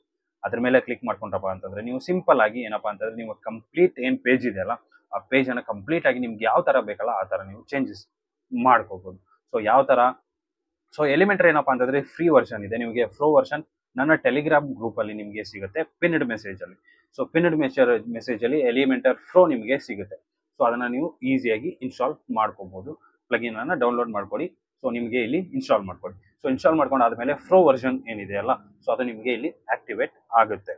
Speaker 1: ಅದ್ರ ಮೇಲೆ ಕ್ಲಿಕ್ ಮಾಡ್ಕೊಂಡ್ರಪ್ಪ ಅಂತಂದ್ರೆ, ನೀವು ಸಿಂಪಲ್ ಆಗಿ ಏನಪ್ಪಾ ಅಂತಂದ್ರೆ ನೀವು ಕಂಪ್ಲೀಟ್ ಏನ್ ಪೇಜ್ ಇದೆಯಲ್ಲ ಆ ಪೇಜ್ ಅನ್ನ ಕಂಪ್ಲೀಟ್ ಆಗಿ ನಿಮ್ಗೆ ಯಾವ ತರ ಬೇಕಲ್ಲ, ಆ ತರ ನೀವು ಚೇಂಜಸ್ ಮಾಡ್ಕೋಬಹುದು ಸೊ ಯಾವ ತರ? ಸೊ ಎಲಿಮೆಂಟರ್ ಏನಪ್ಪಾ ಅಂತಂದ್ರೆ ಫ್ರೀ ವರ್ಷನ್ ಇದೆ. ನಿಮಗೆ ಫ್ರೋ ವರ್ಷನ್ ನನ್ನ ಟೆಲಿಗ್ರಾಮ್ ಗ್ರೂಪ್ ಅಲ್ಲಿ ನಿಮಗೆ ಸಿಗುತ್ತೆ ಪಿನ್ಡ್ ಮೆಸೇಜ್ ಅಲ್ಲಿ. ಸೊ ಪಿನ್ಡ್ ಮೆಸೇಜ್ ಮೆಸೇಜ್ ಅಲ್ಲಿ ಎಲಿಮೆಂಟರ್ ಫ್ರೋ ನಿಮಗೆ ಸಿಗುತ್ತೆ. ಸೊ ಅದನ್ನ ನೀವು ಈಸಿಯಾಗಿ ಇನ್ಸ್ಟಾಲ್ ಮಾಡ್ಕೋಬಹುದು ಪ್ಲಗಿನ್ ಅನ್ನ ಡೌನ್ಲೋಡ್ ಮಾಡ್ಕೊಳ್ಳಿ ಸೊ ನಿಮಗೆ ಇಲ್ಲಿ ಇನ್ಸ್ಟಾಲ್ ಮಾಡ್ಕೊಳ್ಳಿ ಸೊ ಇನ್ಸ್ಟಾಲ್ ಮಾಡ್ಕೊಂಡು ಆದ್ಮೇಲೆ ಫ್ರೋ ವರ್ಷನ್ ಏನಿದೆ ಅಲ್ಲ ಸೊ ಅದು ನಿಮಗೆ ಇಲ್ಲಿ ಆಕ್ಟಿವೇಟ್ ಆಗುತ್ತೆ.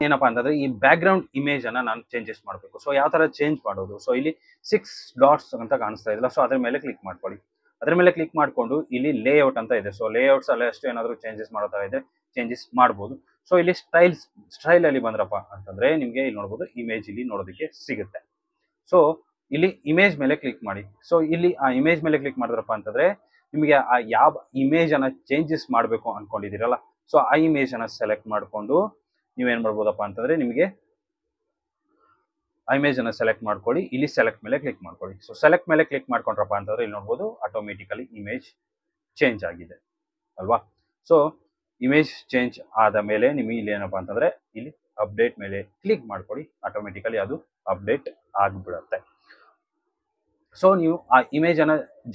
Speaker 1: ಏನಪ್ಪಾ ಅಂತಂದ್ರೆ ಈ ಬ್ಯಾಕ್ ಗ್ರೌಂಡ್ ಇಮೇಜ್ ಅನ್ನ ನಾನು ಚೇಂಜಸ್ ಮಾಡಬೇಕು. ಸೊ ಯಾವ ತರ ಚೇಂಜ್ ಮಾಡೋದು? ಸೊ ಇಲ್ಲಿ ಸಿಕ್ಸ್ ಡಾಟ್ಸ್ ಅಂತ ಕಾಣಿಸ್ತಾ ಇದೆಯಲ್ಲ ಸೊ ಅದ್ರ ಮೇಲೆ ಕ್ಲಿಕ್ ಮಾಡ್ಕೊಳ್ಳಿ ಅದ್ರ ಮೇಲೆ ಕ್ಲಿಕ್ ಮಾಡಿಕೊಂಡು ಇಲ್ಲಿ ಲೇಔಟ್ ಅಂತ ಇದೆ. ಸೊ ಲೇಔಟ್ಸ್ ಅಲ್ಲಿ ಅಷ್ಟು ಏನಾದರೂ ಚೇಂಜಸ್ ಮಾಡೋ ಥರ ಇದೆ ಚೇಂಜಸ್ ಮಾಡ್ಬೋದು. ಸೊ ಇಲ್ಲಿ ಸ್ಟೈಲ್ಸ್ ಸ್ಟೈಲ್ ಅಲ್ಲಿ ಬಂದ್ರಪ್ಪ ಅಂತಂದ್ರೆ ನಿಮಗೆ ಇಲ್ಲಿ ನೋಡ್ಬೋದು ಇಮೇಜ್ ಇಲ್ಲಿ ನೋಡೋದಕ್ಕೆ ಸಿಗುತ್ತೆ. ಸೊ ಇಲ್ಲಿ ಇಮೇಜ್ ಮೇಲೆ ಕ್ಲಿಕ್ ಮಾಡಿ. ಸೊ ಇಲ್ಲಿ ಆ ಇಮೇಜ್ ಮೇಲೆ ಕ್ಲಿಕ್ ಮಾಡಿದ್ರಪ್ಪ ಅಂತಂದ್ರೆ ನಿಮಗೆ ಆ ಯಾವ ಇಮೇಜ್ ಅನ್ನ ಚೇಂಜಸ್ ಮಾಡಬೇಕು ಅನ್ಕೊಂಡಿದ್ದೀರಲ್ಲ. ಸೊ ಆ ಇಮೇಜ್ ಅನ್ನ ಸೆಲೆಕ್ಟ್ ಮಾಡಿಕೊಂಡು ನೀವೇನ್ ಮಾಡ್ಬೋದಪ್ಪ ಅಂತಂದ್ರೆ ನಿಮಗೆ ಇಮೇಜ್ ಅನ್ನ ಸೆಲೆಕ್ಟ್ ಮಾಡ್ಕೊಳ್ಳಿ, ಇಲ್ಲಿ ಸೆಲೆಕ್ಟ್ ಮೇಲೆ ಕ್ಲಿಕ್ ಮಾಡ್ಕೊಳ್ಳಿ. ಸೊ ಸೆಲೆಕ್ಟ್ ಮೇಲೆ ಕ್ಲಿಕ್ ಮಾಡ್ಕೊಂಡ್ರಪ್ಪ ಅಂತಂದ್ರೆ ಇಲ್ಲಿ ನೋಡ್ಬೋದು ಆಟೋಮೆಟಿಕಲಿ ಇಮೇಜ್ ಚೇಂಜ್ ಆಗಿದೆ. ಅಲ್ವಾ? ಸೊ ಇಮೇಜ್ ಚೇಂಜ್ ಆದ ಮೇಲೆ ನಿಮಗೆ ಇಲ್ಲಿ ಏನಪ್ಪ ಅಂತಂದ್ರೆ ಇಲ್ಲಿ ಅಪ್ಡೇಟ್ ಮೇಲೆ ಕ್ಲಿಕ್ ಮಾಡ್ಕೊಳ್ಳಿ. ಆಟೋಮೆಟಿಕಲಿ ಅದು ಅಪ್ಡೇಟ್ ಆಗಿಬಿಡುತ್ತೆ. ಸೊ ನೀವು ಆ ಇಮೇಜ್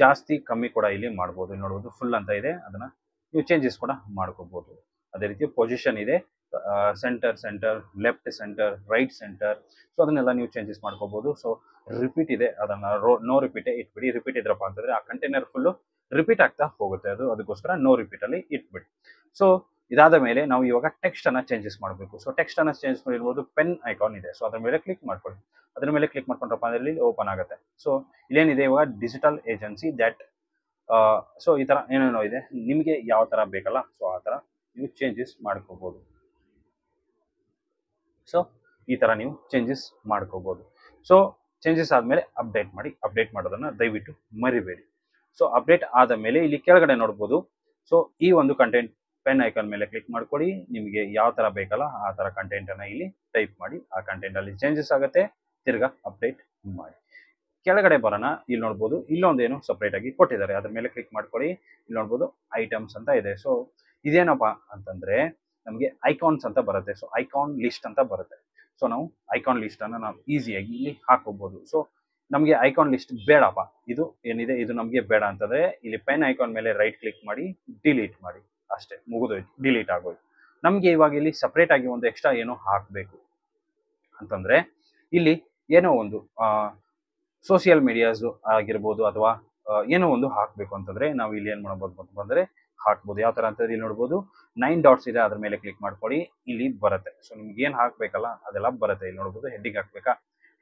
Speaker 1: ಜಾಸ್ತಿ ಕಮ್ಮಿ ಕೂಡ ಇಲ್ಲಿ ಮಾಡ್ಬೋದು. ನೋಡ್ಬೋದು ಫುಲ್ ಅಂತ ಇದೆ. ಅದನ್ನ ನೀವು ಚೇಂಜಸ್ ಕೂಡ ಮಾಡ್ಕೋಬಹುದು ಅದೇ ರೀತಿ ಪೊಸಿಷನ್ ಇದೆ. Centre centre left centre right centre so ಅದನ್ನೆಲ್ಲ ನೀವು ಚೇಂಜಸ್ ಮಾಡ್ಕೋಬಹುದು ಸೊ ರಿಪೀಟ್ ಇದೆ. ಅದನ್ನ ನೋ ರಿಪೀಟೇ ಇಟ್ಬಿಡಿ. ರಿಪೀಟ್ ಇದ್ರಪ್ಪ ಅಂತಂದ್ರೆ ಆ ಕಂಟೈನರ್ ಫುಲ್ಲು ರಿಪೀಟ್ ಆಗ್ತಾ ಹೋಗುತ್ತೆ. ಅದು, ಅದಕ್ಕೋಸ್ಕರ ನೋ ರಿಪೀಟ್ ಅಲ್ಲಿ ಇಟ್ಬಿಡಿ. ಸೊ ಇದಾದ ಮೇಲೆ ನಾವು ಇವಾಗ ಅನ್ನ ಚೇಂಜಸ್ ಮಾಡಬೇಕು. ಸೊ ಟೆಕ್ಸ್ಟ್ ಅನ್ನ ಚೇಂಜ್ ಮಾಡಿರ್ಬೋದು ಪೆನ್ ಐಕಾನ್ ಇದೆ. ಸೊ ಅದ್ರ ಮೇಲೆ ಕ್ಲಿಕ್ ಮಾಡ್ಕೊಳ್ಳಿ. ಅದ್ರ ಮೇಲೆ ಕ್ಲಿಕ್ ಮಾಡ್ಕೊಂಡ್ರಪ್ಪ ಅಂದ್ರೆ ಇಲ್ಲಿ ಓಪನ್ ಆಗುತ್ತೆ. ಸೊ ಇಲ್ಲೇನಿದೆ ಇವಾಗ ಡಿಜಿಟಲ್ ಏಜೆನ್ಸಿ ದಟ್ ಸೊ ಈ ತರ ಏನೇನೋ ಇದೆ. ನಿಮಗೆ ಯಾವ ತರ ಬೇಕಲ್ಲ ಸೊ ಆ ತರ ನೀವು ಚೇಂಜಸ್ ಮಾಡ್ಕೋಬಹುದು ಸೊ ಈ ತರ ನೀವು ಚೇಂಜಸ್ ಮಾಡ್ಕೋಬೋದು. ಸೊ ಚೇಂಜಸ್ ಆದಮೇಲೆ ಅಪ್ಡೇಟ್ ಮಾಡಿ ಅಪ್ಡೇಟ್ ಮಾಡೋದನ್ನ ದಯವಿಟ್ಟು ಮರಿಬೇಡಿ. ಸೊ ಅಪ್ಡೇಟ್ ಆದ ಮೇಲೆ ಇಲ್ಲಿ ಕೆಳಗಡೆ ನೋಡ್ಬೋದು. ಸೊ ಈ ಒಂದು ಕಂಟೆಂಟ್ ಪೆನ್ ಐಕಾನ್ ಮೇಲೆ ಕ್ಲಿಕ್ ಮಾಡ್ಕೊಳ್ಳಿ. ನಿಮಗೆ ಯಾವ ತರ ಬೇಕಲ್ಲ ಆ ತರ ಕಂಟೆಂಟ್ ಅನ್ನ ಇಲ್ಲಿ ಟೈಪ್ ಮಾಡಿ, ಆ ಕಂಟೆಂಟ್ ಅಲ್ಲಿ ಚೇಂಜಸ್ ಆಗುತ್ತೆ. ತಿರ್ಗಾ ಅಪ್ಡೇಟ್ ಮಾಡಿ. ಕೆಳಗಡೆ ಬರೋಣ. ಇಲ್ಲಿ ನೋಡ್ಬೋದು, ಇಲ್ಲೊಂದೇನು ಸಪ್ರೇಟಾಗಿ ಕೊಟ್ಟಿದ್ದಾರೆ. ಅದ್ರ ಮೇಲೆ ಕ್ಲಿಕ್ ಮಾಡ್ಕೊಳ್ಳಿ. ಇಲ್ಲಿ ನೋಡ್ಬೋದು ಐಟಮ್ಸ್ ಅಂತ ಇದೆ. ಸೊ ಇದೇನಪ್ಪ ಅಂತಂದ್ರೆ ನಮಗೆ ಐಕಾನ್ಸ್ ಅಂತ ಬರುತ್ತೆ. ಸೊ ಐಕಾನ್ ಲಿಸ್ಟ್ ಅಂತ ಬರುತ್ತೆ. ಸೊ ನಾವು ಐಕಾನ್ ಲಿಸ್ಟನ್ನು ನಾವು ಈಸಿಯಾಗಿ ಇಲ್ಲಿ ಹಾಕೋಬಹುದು ಸೊ ನಮಗೆ ಐಕಾನ್ ಲಿಸ್ಟ್ ಬೇಡಪ್ಪ. ಇದು ಏನಿದೆ? ಇದು ನಮಗೆ ಬೇಡ ಅಂತಂದ್ರೆ ಇಲ್ಲಿ ಪೆನ್ ಐಕಾನ್ ಮೇಲೆ ರೈಟ್ ಕ್ಲಿಕ್ ಮಾಡಿ ಡಿಲೀಟ್ ಮಾಡಿ. ಅಷ್ಟೇ, ಮುಗಿದೋಯ್ತು. ಡಿಲೀಟ್ ಆಗೋಯ್ತು. ನಮಗೆ ಇವಾಗ ಇಲ್ಲಿ ಸಪ್ರೇಟ್ ಆಗಿ ಒಂದು ಎಕ್ಸ್ಟ್ರಾ ಏನೋ ಹಾಕಬೇಕು. ಅಂತಂದ್ರೆ, ಇಲ್ಲಿ ಏನೋ ಒಂದು ಸೋಷಿಯಲ್ ಮೀಡಿಯಾಸ್ ಆಗಿರ್ಬೋದು ಅಥವಾ ಏನೋ ಒಂದು ಹಾಕಬೇಕು ಅಂತಂದ್ರೆ ನಾವು ಇಲ್ಲಿ ಏನು ಮಾಡ್ಬೋದು ಅಂತಂದ್ರೆ ಹಾಕ್ಬೋದು. ಯಾವ ತರ ಅಂತಂದ್ರೆ ಇಲ್ಲಿ ನೋಡ್ಬೋದು. ನೈನ್ ಡಾಟ್ಸ್ ಇದೆ, ಅದ್ರ ಮೇಲೆ ಕ್ಲಿಕ್ ಮಾಡ್ಕೊಳ್ಳಿ. ಇಲ್ಲಿ ಬರುತ್ತೆ. ಸೊ ನಿಮ್ಗೆ ಏನ್ ಹಾಕ್ಬೇಕಲ್ಲ, ಅದೆಲ್ಲ ಬರುತ್ತೆ. ಇಲ್ಲಿ ನೋಡ್ಬೋದು ಹೆಡ್ಡಿಂಗ್ ಹಾಕ್ಬೇಕಾ?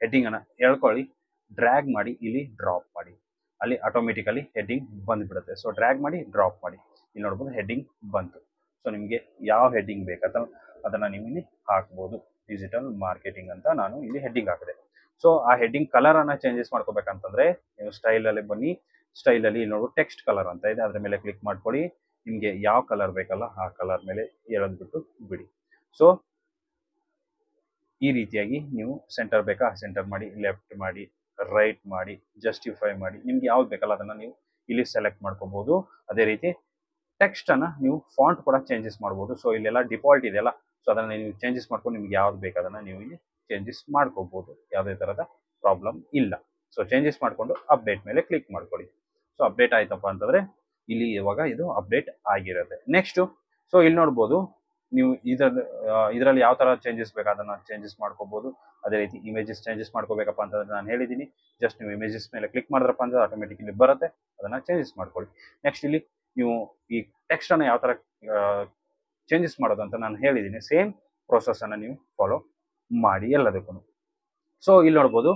Speaker 1: ಹೆಡ್ಡಿಂಗ್ ಅನ್ನ ಎಳ್ಕೊಳ್ಳಿ ಡ್ರ್ಯಾಗ್ ಮಾಡಿ ಇಲ್ಲಿ ಡ್ರಾಪ್ ಮಾಡಿ. ಅಲ್ಲಿ ಆಟೋಮೆಟಿಕಲಿ ಹೆಡ್ಡಿಂಗ್ ಬಂದ್ಬಿಡುತ್ತೆ. ಸೊ ಡ್ರ್ಯಾಗ್ ಮಾಡಿ ಡ್ರಾಪ್ ಮಾಡಿ. ಇಲ್ಲಿ ನೋಡ್ಬೋದು ಹೆಡ್ಡಿಂಗ್ ಬಂತು. ಸೊ ನಿಮಗೆ ಯಾವ ಹೆಡ್ಡಿಂಗ್ ಬೇಕಂತ ಅದನ್ನ ನೀವು ಇಲ್ಲಿ ಹಾಕ್ಬೋದು. ಡಿಜಿಟಲ್ ಮಾರ್ಕೆಟಿಂಗ್ ಅಂತ ನಾನು ಇಲ್ಲಿ ಹೆಡ್ಡಿಂಗ್ ಹಾಕಿದೆ. ಸೊ ಆ ಹೆಡ್ಡಿಂಗ್ ಕಲರ್ ಅನ್ನ ಚೇಂಜಸ್ ಮಾಡ್ಕೋಬೇಕಂತಂದ್ರೆ, ನೀವು ಸ್ಟೈಲ್ ಅಲ್ಲಿ ಬನ್ನಿ. ಸ್ಟೈಲ್ ಅಲ್ಲಿ ಇಲ್ಲಿ ನೋಡು ಟೆಕ್ಸ್ಟ್ ಕಲರ್ ಅಂತ ಇದೆ. ಅದ್ರ ಮೇಲೆ ಕ್ಲಿಕ್ ಮಾಡ್ಕೊಳ್ಳಿ. ನಿಮ್ಗೆ ಯಾವ ಕಲರ್ ಬೇಕಲ್ಲ ಆ ಕಲರ್ ಮೇಲೆ ಎಳೆದ್ಬಿಟ್ಟು ಬಿಡಿ. ಸೊ ಈ ರೀತಿಯಾಗಿ ನೀವು ಸೆಂಟರ್ ಬೇಕಾ ಸೆಂಟರ್ ಮಾಡಿ ಲೆಫ್ಟ್ ಮಾಡಿ ರೈಟ್ ಮಾಡಿ ಜಸ್ಟಿಫೈ ಮಾಡಿ, ನಿಮ್ಗೆ ಯಾವ್ದು ಬೇಕಲ್ಲ ಅದನ್ನ ನೀವು ಇಲ್ಲಿ ಸೆಲೆಕ್ಟ್ ಮಾಡ್ಕೋಬಹುದು ಅದೇ ರೀತಿ ಟೆಕ್ಸ್ಟ್ ಅನ್ನ ನೀವು ಫಾಂಟ್ ಕೂಡ ಚೇಂಜಸ್ ಮಾಡ್ಬೋದು. ಸೊ ಇಲ್ಲೆಲ್ಲ ಡಿಫಾಲ್ಟ್ ಇದೆಯಲ್ಲ ಸೊ ಅದನ್ನ ನೀವು ಚೇಂಜಸ್ ಮಾಡ್ಕೊಂಡು ನಿಮ್ಗೆ ಯಾವ್ದು ಬೇಕಾದನ್ನ ನೀವು ಇಲ್ಲಿ ಚೇಂಜಸ್ ಮಾಡ್ಕೋಬಹುದು ಯಾವುದೇ ತರದ ಪ್ರಾಬ್ಲಮ್ ಇಲ್ಲ. ಸೊ ಚೇಂಜಸ್ ಮಾಡಿಕೊಂಡು ಅಪ್ಡೇಟ್ ಮೇಲೆ ಕ್ಲಿಕ್ ಮಾಡ್ಕೊಳ್ಳಿ. ಸೊ ಅಪ್ಡೇಟ್ ಆಯ್ತಪ್ಪ ಅಂತಂದ್ರೆ ಇಲ್ಲಿ ಇವಾಗ ಇದು ಅಪ್ಡೇಟ್ ಆಗಿರುತ್ತೆ ನೆಕ್ಸ್ಟ್ ಸೊ ಇಲ್ಲಿ ನೋಡ್ಬೋದು, ನೀವು ಇದರ ಇದರಲ್ಲಿ ಯಾವ ಥರ ಚೇಂಜಸ್ ಬೇಕು ಅದನ್ನು ಚೇಂಜಸ್ ಮಾಡ್ಕೋಬೋದು. ಅದೇ ರೀತಿ ಇಮೇಜಸ್ ಚೇಂಜಸ್ ಮಾಡ್ಕೋಬೇಕಪ್ಪ ಅಂತಂದ್ರೆ ನಾನು ಹೇಳಿದ್ದೀನಿ ಜಸ್ಟ್ ನೀವು ಇಮೇಜಸ್ ಮೇಲೆ ಕ್ಲಿಕ್ ಮಾಡಿದ್ರಪ್ಪ ಅಂದ್ರೆ ಆಟೋಮೆಟಿಕ್ ಇಲ್ಲಿ ಬರುತ್ತೆ. ಅದನ್ನು ಚೇಂಜಸ್ ಮಾಡ್ಕೊಳ್ಳಿ. ನೆಕ್ಸ್ಟ್ ಇಲ್ಲಿ ನೀವು ಈ ಟೆಕ್ಸ್ಟ್ ಅನ್ನ ಯಾವ ಥರ ಚೇಂಜಸ್ ಮಾಡೋದು ಅಂತ ನಾನು ಹೇಳಿದ್ದೀನಿ ಸೇಮ್ ಪ್ರೋಸೆಸನ್ನು ನೀವು ಫಾಲೋ ಮಾಡಿ ಎಲ್ಲದಕ್ಕೂ ಸೊ ಇಲ್ಲಿ ನೋಡ್ಬೋದು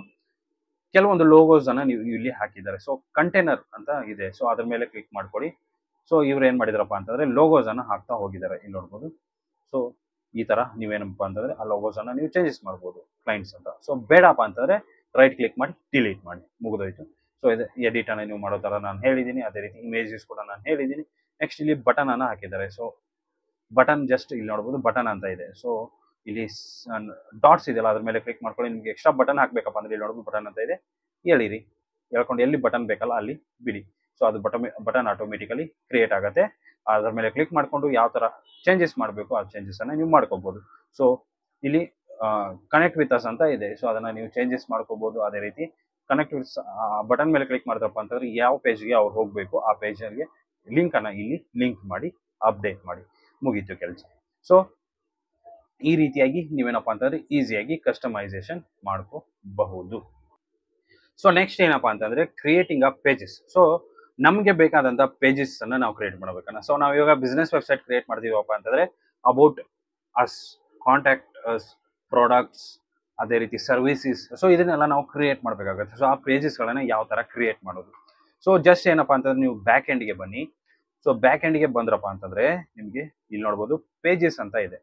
Speaker 1: ಕೆಲವೊಂದು ಲೋಗೋಸ್ ಅನ್ನ ನೀವು ಇಲ್ಲಿ ಹಾಕಿದ್ದಾರೆ. ಸೊ ಕಂಟೈನರ್ ಅಂತ ಇದೆ. ಸೊ ಅದ್ರ ಮೇಲೆ ಕ್ಲಿಕ್ ಮಾಡ್ಕೊಳ್ಳಿ ಸೊ ಇವ್ರು ಏನ್ ಮಾಡಿದಾರಪ್ಪ ಅಂತಂದ್ರೆ ಲೋಗೋಸ್ ಅನ್ನ ಹಾಕ್ತಾ ಹೋಗಿದ್ದಾರೆ. ಇಲ್ಲಿ ನೋಡ್ಬೋದು. ಸೊ ಈ ತರ ನೀವೇನಪ್ಪ ಅಂತಂದ್ರೆ ಆ ಲೋಗೋಸ್ ಅನ್ನ ನೀವು ಚೇಂಜಸ್ ಮಾಡ್ಬೋದು ಕ್ಲೈಂಟ್ಸ್ ಅಂತ. ಸೊ ಬೇಡಪ್ಪ ಅಂತಂದ್ರೆ ರೈಟ್ ಕ್ಲಿಕ್ ಮಾಡಿ ಡಿಲೀಟ್ ಮಾಡಿ. ಮುಗಿದೋಯ್ತು. ಸೊ ಇದು ಎಡಿಟ್ ಅನ್ನ ನೀವು ಮಾಡೋ ತರ ನಾನು ಹೇಳಿದ್ದೀನಿ ಅದೇ ರೀತಿ ಇಮೇಜಸ್ ಕೂಡ ನಾನು ಹೇಳಿದ್ದೀನಿ ನೆಕ್ಸ್ಟ್ ಇಲ್ಲಿ ಬಟನ್ ಅನ್ನ ಹಾಕಿದ್ದಾರೆ. ಸೊ ಬಟನ್ ಜಸ್ಟ್ ಇಲ್ಲಿ ನೋಡ್ಬೋದು. ಬಟನ್ ಅಂತ ಇದೆ. ಸೊ ಇಲ್ಲಿ ಡಾಟ್ಸ್ ಇದೆಯಲ್ಲ, ಅದ್ರ ಮೇಲೆ ಕ್ಲಿಕ್ ಮಾಡ್ಕೊಳ್ಳಿ ನಿಮ್ಗೆ ಎಕ್ಸ್ಟ್ರಾ ಬಟನ್ ಹಾಕಬೇಕಪ್ಪ ಅಂದ್ರೆ ಇಲ್ಲಿ ನೋಡಬಹುದು ಬಟನ್ ಅಂತ ಇದೆ. ಹೇಳಿರಿ. ಹೇಳ್ಕೊಂಡು ಎಲ್ಲಿ ಬಟನ್ ಬೇಕಲ್ಲ ಅಲ್ಲಿ ಬಿಡಿ. ಸೊ ಅದು ಬಟನ್ ಬಟನ್ ಆಟೋಮೆಟಿಕಲಿ ಕ್ರಿಯೇಟ್ ಆಗುತ್ತೆ. ಅದ್ರ ಮೇಲೆ ಕ್ಲಿಕ್ ಮಾಡಿಕೊಂಡು ಯಾವ ತರ ಚೇಂಜಸ್ ಮಾಡಬೇಕು, ಆ ಚೇಂಜಸ್ ಅನ್ನ ನೀವು ಮಾಡ್ಕೋಬಹುದು ಸೊ ಇಲ್ಲಿ ಕನೆಕ್ಟ್ ವಿತ್ ಅಸ್ ಅಂತ ಇದೆ. ಸೊ ಅದನ್ನ ನೀವು ಚೇಂಜಸ್ ಮಾಡ್ಕೋಬಹುದು ಅದೇ ರೀತಿ. ಕನೆಕ್ಟ್ ವಿತ್ ಬಟನ್ ಮೇಲೆ ಕ್ಲಿಕ್ ಮಾಡಿದ್ರಪ್ಪ ಅಂತಂದ್ರೆ ಯಾವ ಪೇಜ್ಗೆ ಅವ್ರು ಹೋಗಬೇಕು, ಆ ಪೇಜ್ಗೆ ಲಿಂಕ್ ಅನ್ನ ಇಲ್ಲಿ ಲಿಂಕ್ ಮಾಡಿ ಅಪ್ಡೇಟ್ ಮಾಡಿ. ಮುಗೀತು ಕೆಲಸ. ಸೊ ಈ ರೀತಿಯಾಗಿ ನೀವೇನಪ್ಪ ಅಂತಂದ್ರೆ ಈಸಿಯಾಗಿ ಕಸ್ಟಮೈಸೇಷನ್ ಮಾಡ್ಕೋಬಹುದು. ಸೊ ನೆಕ್ಸ್ಟ್ ಏನಪ್ಪ ಅಂತಂದ್ರೆ ಕ್ರಿಯೇಟಿಂಗ್ ಅ ಪೇಜಸ್ ಸೊ ನಮಗೆ ಬೇಕಾದಂತ ಪೇಜಸ್ ಅನ್ನ ನಾವು ಕ್ರಿಯೇಟ್ ಮಾಡ್ಬೇಕನ್ನ ಸೊ ನಾವು ಇವಾಗ ಬಿಸ್ನೆಸ್ ವೆಬ್ಸೈಟ್ ಕ್ರಿಯೇಟ್ ಮಾಡ್ತೀವಪ್ಪ ಅಂತಂದ್ರೆ about us contact us products ಅದೇ ರೀತಿ ಸರ್ವಿಸಸ್ ಸೊ ಇದನ್ನೆಲ್ಲ ನಾವು ಕ್ರಿಯೇಟ್ ಮಾಡಬೇಕಾಗುತ್ತೆ. ಸೊ ಆ ಪೇಜಸ್ಗಳನ್ನ ಯಾವ ತರ ಕ್ರಿಯೇಟ್ ಮಾಡೋದು? ಸೊ ಜಸ್ಟ್ ಏನಪ್ಪಾ ಅಂತಂದ್ರೆ ನೀವು ಬ್ಯಾಕ್ ಎಂಡ್ಗೆ ಬನ್ನಿ. ಸೊ ಬ್ಯಾಕ್ ಎಂಡ್ಗೆ ಬಂದ್ರಪ್ಪ ಅಂತಂದ್ರೆ ನಿಮಗೆ ಇಲ್ಲಿ ನೋಡ್ಬೋದು ಪೇಜಸ್ ಅಂತ ಇದೆ.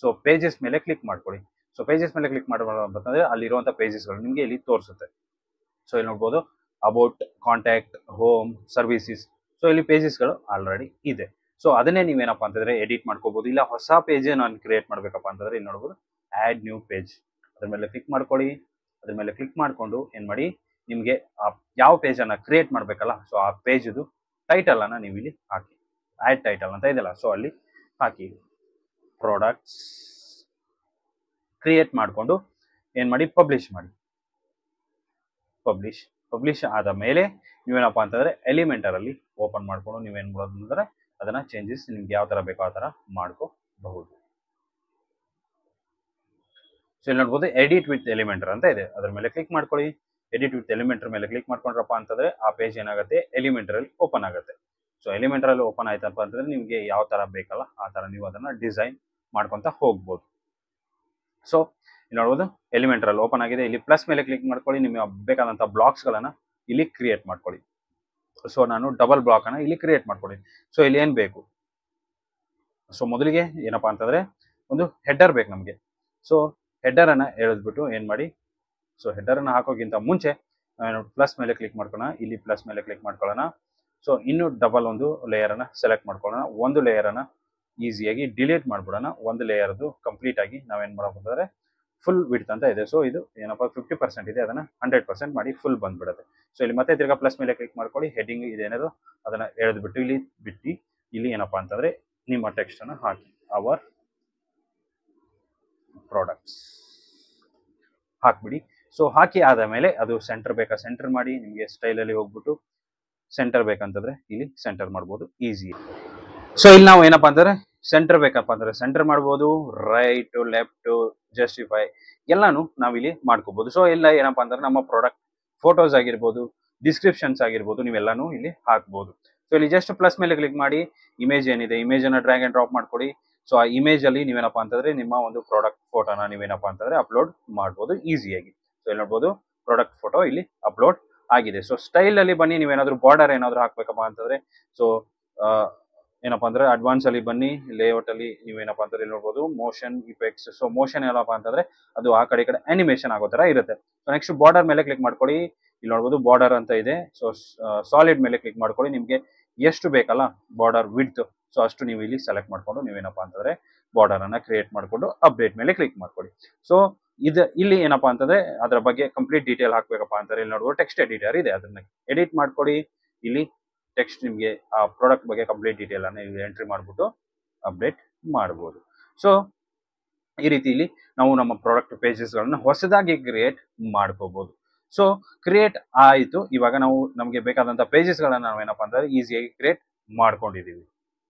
Speaker 1: ಸೊ ಪೇಜಸ್ ಮೇಲೆ ಕ್ಲಿಕ್ ಮಾಡ್ಕೊಳ್ಳಿ ಸೊ ಪೇಜಸ್ ಮೇಲೆ ಕ್ಲಿಕ್ ಮಾಡಬೇಕಂತಂದ್ರೆ ಅಲ್ಲಿರುವಂಥ ಪೇಜಸ್ಗಳು ನಿಮಗೆ ಇಲ್ಲಿ ತೋರಿಸುತ್ತೆ. ಸೊ ಇಲ್ಲಿ ನೋಡ್ಬೋದು about contact home services so ಇಲ್ಲಿ ಪೇಜಸ್ಗಳು ಆಲ್ರೆಡಿ ಇದೆ. ಸೊ ಅದನ್ನೇ ನೀವೇನಪ್ಪ ಅಂತಂದ್ರೆ ಎಡಿಟ್ ಮಾಡ್ಕೋಬಹುದು ಇಲ್ಲ ಹೊಸ ಪೇಜ್ ನಾನು ಕ್ರಿಯೇಟ್ ಮಾಡ್ಬೇಕಪ್ಪ ಅಂತಂದ್ರೆ ಇಲ್ಲಿ ನೋಡ್ಬೋದು ಆ್ಯಡ್ ನ್ಯೂ ಪೇಜ್ ಅದ್ರ ಮೇಲೆ ಕ್ಲಿಕ್ ಮಾಡ್ಕೊಳ್ಳಿ ಅದ್ರ ಮೇಲೆ ಕ್ಲಿಕ್ ಮಾಡ್ಕೊಂಡು ಏನು ಮಾಡಿ, ನಿಮಗೆ ಯಾವ ಪೇಜನ್ನು ಕ್ರಿಯೇಟ್ ಮಾಡಬೇಕಲ್ಲ ಸೊ ಆ ಪೇಜದು ಟೈಟಲ್ ಅನ್ನ ನೀವು ಇಲ್ಲಿ ಹಾಕಿ. ಆ್ಯಡ್ ಟೈಟಲ್ ಅಂತ ಇದೆಯಲ್ಲ ಸೊ ಅಲ್ಲಿ ಹಾಕಿ. ಪ್ರಾಡಕ್ಟ್ಸ್ ಕ್ರಿಯೇಟ್ ಮಾಡಿಕೊಂಡು ಏನು ಮಾಡಿ? ಪಬ್ಲಿಷ್ ಮಾಡಿ. ಪಬ್ಲಿಷ್ ಪಬ್ಲಿಷ್ ಆದ ಮೇಲೆ ನೀವೇನಪ್ಪ ಅಂತಂದ್ರೆ ಎಲಿಮೆಂಟರಲ್ಲಿ ಓಪನ್ ಮಾಡ್ಕೊಂಡು ನೀವೇನು ಮಾಡೋದು ಅದನ್ನು ಚೇಂಜಸ್ ನಿಮ್ಗೆ ಯಾವ ತರ ಬೇಕೋ ಆ ತರ ಮಾಡ್ಕೋಬಹುದು. ಸೊ ಇಲ್ಲಿ ನೋಡ್ಬೋದು ಎಡಿಟ್ ವಿತ್ ಎಲಿಮೆಂಟರ್ ಅಂತ ಇದೆ. ಅದ್ರ ಮೇಲೆ ಕ್ಲಿಕ್ ಮಾಡ್ಕೊಳ್ಳಿ. ಎಡಿಟ್ ವಿತ್ ಎಲಿಮೆಂಟರ್ ಮೇಲೆ ಕ್ಲಿಕ್ ಮಾಡ್ಕೊಂಡ್ರಪ್ಪ ಅಂತಂದ್ರೆ ಆ ಪೇಜ್ ಏನಾಗುತ್ತೆ? ಎಲಿಮೆಂಟರಲ್ಲಿ ಓಪನ್ ಆಗುತ್ತೆ. ಸೊ ಎಲಿಮೆಂಟರಲ್ಲಿ ಓಪನ್ ಆಯ್ತಪ್ಪ ಅಂತಂದ್ರೆ ನಿಮಗೆ ಯಾವ ತರ ಬೇಕಲ್ಲ ಆ ತರ ನೀವು ಅದನ್ನ ಡಿಸೈನ್ ಮಾಡ್ಕೊಂತ ಹೋಗ್ಬೋದು. ಸೊ ಇಲ್ಲಿ ನೋಡ್ಬೋದು ಎಲಿಮೆಂಟರಲ್ಲಿ ಓಪನ್ ಆಗಿದೆ. ಇಲ್ಲಿ ಪ್ಲಸ್ ಮೇಲೆ ಕ್ಲಿಕ್ ಮಾಡ್ಕೊಳ್ಳಿ. ನಿಮಗೆ ಬೇಕಾದಂಥ ಬ್ಲಾಕ್ಸ್ಗಳನ್ನು ಇಲ್ಲಿ ಕ್ರಿಯೇಟ್ ಮಾಡ್ಕೊಳ್ಳಿ. ಸೊ ನಾನು ಡಬಲ್ ಬ್ಲಾಕ್ ಅನ್ನ ಇಲ್ಲಿ ಕ್ರಿಯೇಟ್ ಮಾಡ್ಕೊಳ್ಳಿ. ಸೊ ಇಲ್ಲಿ ಏನ್ ಬೇಕು? ಸೊ ಮೊದಲಿಗೆ ಏನಪ್ಪಾ ಅಂತಂದ್ರೆ, ಒಂದು ಹೆಡ್ಡರ್ ಬೇಕು ನಮಗೆ. ಸೊ ಹೆಡರ್ ಅನ್ನ ಎಳೆದ್ಬಿಟ್ಟು ಏನ್ ಮಾಡಿ? ಸೊ ಹೆಡರ್ ಅನ್ನ ಹಾಕೋಕ್ಕಿಂತ ಮುಂಚೆ ಪ್ಲಸ್ ಮೇಲೆ ಕ್ಲಿಕ್ ಮಾಡ್ಕೊಳ್ಳೋಣ. ಇಲ್ಲಿ ಪ್ಲಸ್ ಮೇಲೆ ಕ್ಲಿಕ್ ಮಾಡ್ಕೊಳ್ಳೋಣ. ಸೊ ಇನ್ನು ಡಬಲ್ ಒಂದು ಲೇಯರ್ ಅನ್ನ ಸೆಲೆಕ್ಟ್ ಮಾಡ್ಕೊಳ್ಳೋಣ. ಒಂದು ಲೇಯರ್ ಅನ್ನ ಈಸಿಯಾಗಿ ಡಿಲೀಟ್ ಮಾಡ್ಬಿಡೋಣ. ಒಂದು ಲೇಯರ್ದು ಕಂಪ್ಲೀಟ್ ಆಗಿ ನಾವೇನು ಮಾಡಬಹುದಾದ್ರೆ ಫುಲ್ ವಿಡ್ತ್ ಅಂತ ಇದೆ. ಸೊ ಇದು ಏನಪ್ಪ ಫಿಫ್ಟಿ ಪರ್ಸೆಂಟ್ ಇದೆ. ಅದನ್ನು ಹಂಡ್ರೆಡ್ ಪರ್ಸೆಂಟ್ ಮಾಡಿ ಫುಲ್ ಬಂದ್ಬಿಡುತ್ತೆ. ಸೊ ಇಲ್ಲಿ ಮತ್ತೆ ತಿರ್ಗಾ ಪ್ಲಸ್ ಮೇಲೆ ಕ್ಲಿಕ್ ಮಾಡ್ಕೊಳ್ಳಿ. ಹೆಡಿಂಗ್ ಇದೇನದು ಅದನ್ನು ಎಳೆದ್ಬಿಟ್ಟು ಇಲ್ಲಿ ಬಿಟ್ಟು. ಇಲ್ಲಿ ಏನಪ್ಪ ಅಂತಂದರೆ ನಿಮ್ಮ ಟೆಕ್ಸ್ಟ್ ಅನ್ನ ಹಾಕಿ. ಅವರ್ ಪ್ರಾಡಕ್ಟ್ಸ್ ಹಾಕ್ಬಿಡಿ. ಸೊ ಹಾಕಿ ಆದ ಮೇಲೆ ಅದು ಸೆಂಟರ್ ಬೇಕಾ? ಸೆಂಟರ್ ಮಾಡಿ ನಿಮಗೆ ಸ್ಟೈಲಲ್ಲಿ ಹೋಗ್ಬಿಟ್ಟು ಸೆಂಟರ್ ಬೇಕಂತಂದ್ರೆ ಇಲ್ಲಿ ಸೆಂಟರ್ ಮಾಡ್ಬೋದು. ಈಸಿ ಸೊ ಇಲ್ಲಿ ನಾವು ಏನಪ್ಪಾ ಅಂತಂದ್ರೆ ಸೆಂಟರ್ ಬೇಕಪ್ಪ ಅಂದ್ರೆ ಸೆಂಟರ್ ಮಾಡ್ಬೋದು ರೈಟ್ ಲೆಫ್ಟ್ ಜಸ್ಟಿಫೈ ಎಲ್ಲಾನು ನಾವಿಲ್ಲಿ ಮಾಡ್ಕೋಬಹುದು ಸೊ ಇಲ್ಲ ಏನಪ್ಪಾ ಅಂದ್ರೆ ನಮ್ಮ ಪ್ರಾಡಕ್ಟ್ ಫೋಟೋಸ್ ಆಗಿರ್ಬೋದು ಡಿಸ್ಕ್ರಿಪ್ಷನ್ಸ್ ಆಗಿರ್ಬೋದು, ನೀವೆಲ್ಲಾನು ಇಲ್ಲಿ ಹಾಕ್ಬೋದು. ಸೊ ಇಲ್ಲಿ ಜಸ್ಟ್ ಪ್ಲಸ್ ಮೇಲೆ ಕ್ಲಿಕ್ ಮಾಡಿ ಇಮೇಜ್ ಏನಿದೆ ಇಮೇಜ್ ಅನ್ನ ಡ್ರ್ಯಾಗ್ ಅಂಡ್ ಡ್ರಾಪ್ ಮಾಡ್ಕೊಡಿ. ಸೊ ಆ ಇಮೇಜ್ ಅಲ್ಲಿ ನೀವೇನಪ್ಪ ಅಂತಂದ್ರೆ ನಿಮ್ಮ ಒಂದು ಪ್ರಾಡಕ್ಟ್ ಫೋಟೋನ ನೀವೇನಪ್ಪ ಅಂತಂದ್ರೆ ಅಪ್ಲೋಡ್ ಮಾಡ್ಬೋದು ಈಸಿಯಾಗಿ ಸೊ ಇಲ್ಲಿ ನೋಡ್ಬೋದು ಪ್ರಾಡಕ್ಟ್ ಫೋಟೋ ಇಲ್ಲಿ ಅಪ್ಲೋಡ್ ಆಗಿದೆ. ಸೊ ಸ್ಟೈಲ್ ಅಲ್ಲಿ ಬನ್ನಿ, ನೀವೇನಾದ್ರು ಬಾರ್ಡರ್ ಏನಾದ್ರು ಹಾಕ್ಬೇಕಪ್ಪ ಅಂತಂದ್ರೆ ಸೊ ಏನಪ್ಪಾ ಅಂದ್ರೆ ಅಡ್ವಾನ್ಸ್ ಅಲ್ಲಿ ಬನ್ನಿ ಲೇಔಟ್ ಅಲ್ಲಿ ನೀವೇನಪ್ಪ ಇಲ್ಲಿ ನೋಡ್ಬೋದು ಮೋಷನ್ ಇಫೆಕ್ಟ್ಸ್ ಸೊ ಮೋಷನ್ ಏನಪ್ಪ ಅಂತಂದ್ರೆ ಅದು ಆ ಕಡೆ ಕಡೆ ಅನಿಮೇಷನ್ ಆಗೋ ತರ ಇರುತ್ತೆ. ಸೊ ನೆಕ್ಸ್ಟ್ ಬಾರ್ಡರ್ ಮೇಲೆ ಕ್ಲಿಕ್ ಮಾಡ್ಕೊಳ್ಳಿ. ಇಲ್ಲಿ ನೋಡ್ಬೋದು ಬಾರ್ಡರ್ ಅಂತ ಇದೆ. ಸೊ ಸಾಲಿಡ್ ಮೇಲೆ ಕ್ಲಿಕ್ ಮಾಡ್ಕೊಳ್ಳಿ. ನಿಮ್ಗೆ ಎಷ್ಟು ಬೇಕಲ್ಲ ಬಾರ್ಡರ್ ವಿಡ್ತ್ ಸೊ ಅಷ್ಟು ನೀವು ಇಲ್ಲಿ ಸೆಲೆಕ್ಟ್ ಮಾಡ್ಕೊಂಡು ನೀವೇನಪ್ಪ ಅಂತಂದ್ರೆ ಬಾರ್ಡರ್ ಅನ್ನ ಕ್ರಿಯೇಟ್ ಮಾಡ್ಕೊಂಡು ಅಪ್ಡೇಟ್ ಮೇಲೆ ಕ್ಲಿಕ್ ಮಾಡ್ಕೊಳ್ಳಿ. ಸೊ ಇದು ಇಲ್ಲಿ ಏನಪ್ಪಾ ಅಂತಂದ್ರೆ ಅದರ ಬಗ್ಗೆ ಕಂಪ್ಲೀಟ್ ಡೀಟೇಲ್ ಹಾಕ್ಬೇಕಪ್ಪ ಅಂತಾರೆ ಇಲ್ಲಿ ನೋಡ್ಬೋದು ಟೆಕ್ಸ್ಟ್ ಎಡಿಟರ್ ಇದೆ. ಅದನ್ನ ಎಡಿಟ್ ಮಾಡ್ಕೊಡಿ ಇಲ್ಲಿ ಟೆಕ್ಸ್ಟ್ ನಿಮಗೆ ಆ ಪ್ರಾಡಕ್ಟ್ ಬಗ್ಗೆ ಕಂಪ್ಲೀಟ್ ಡೀಟೇಲ್ ಅನ್ನು ನೀವು ಎಂಟ್ರಿ ಮಾಡಿಬಿಟ್ಟು ಅಪ್ಡೇಟ್ ಮಾಡ್ಬೋದು. ಸೊ ಈ ರೀತಿಯಲ್ಲಿ ನಾವು ನಮ್ಮ ಪ್ರಾಡಕ್ಟ್ ಪೇಜಸ್ಗಳನ್ನು ಹೊಸದಾಗಿ ಕ್ರಿಯೇಟ್ ಮಾಡ್ಕೋಬಹುದು ಸೊ ಕ್ರಿಯೇಟ್ ಆಯಿತು. ಇವಾಗ ನಾವು ನಮಗೆ ಬೇಕಾದಂಥ ಪೇಜಸ್ಗಳನ್ನು ನಾವು ಏನಪ್ಪಾ ಅಂತಂದ್ರೆ ಈಸಿಯಾಗಿ ಕ್ರಿಯೇಟ್ ಮಾಡ್ಕೊಂಡಿದೀವಿ.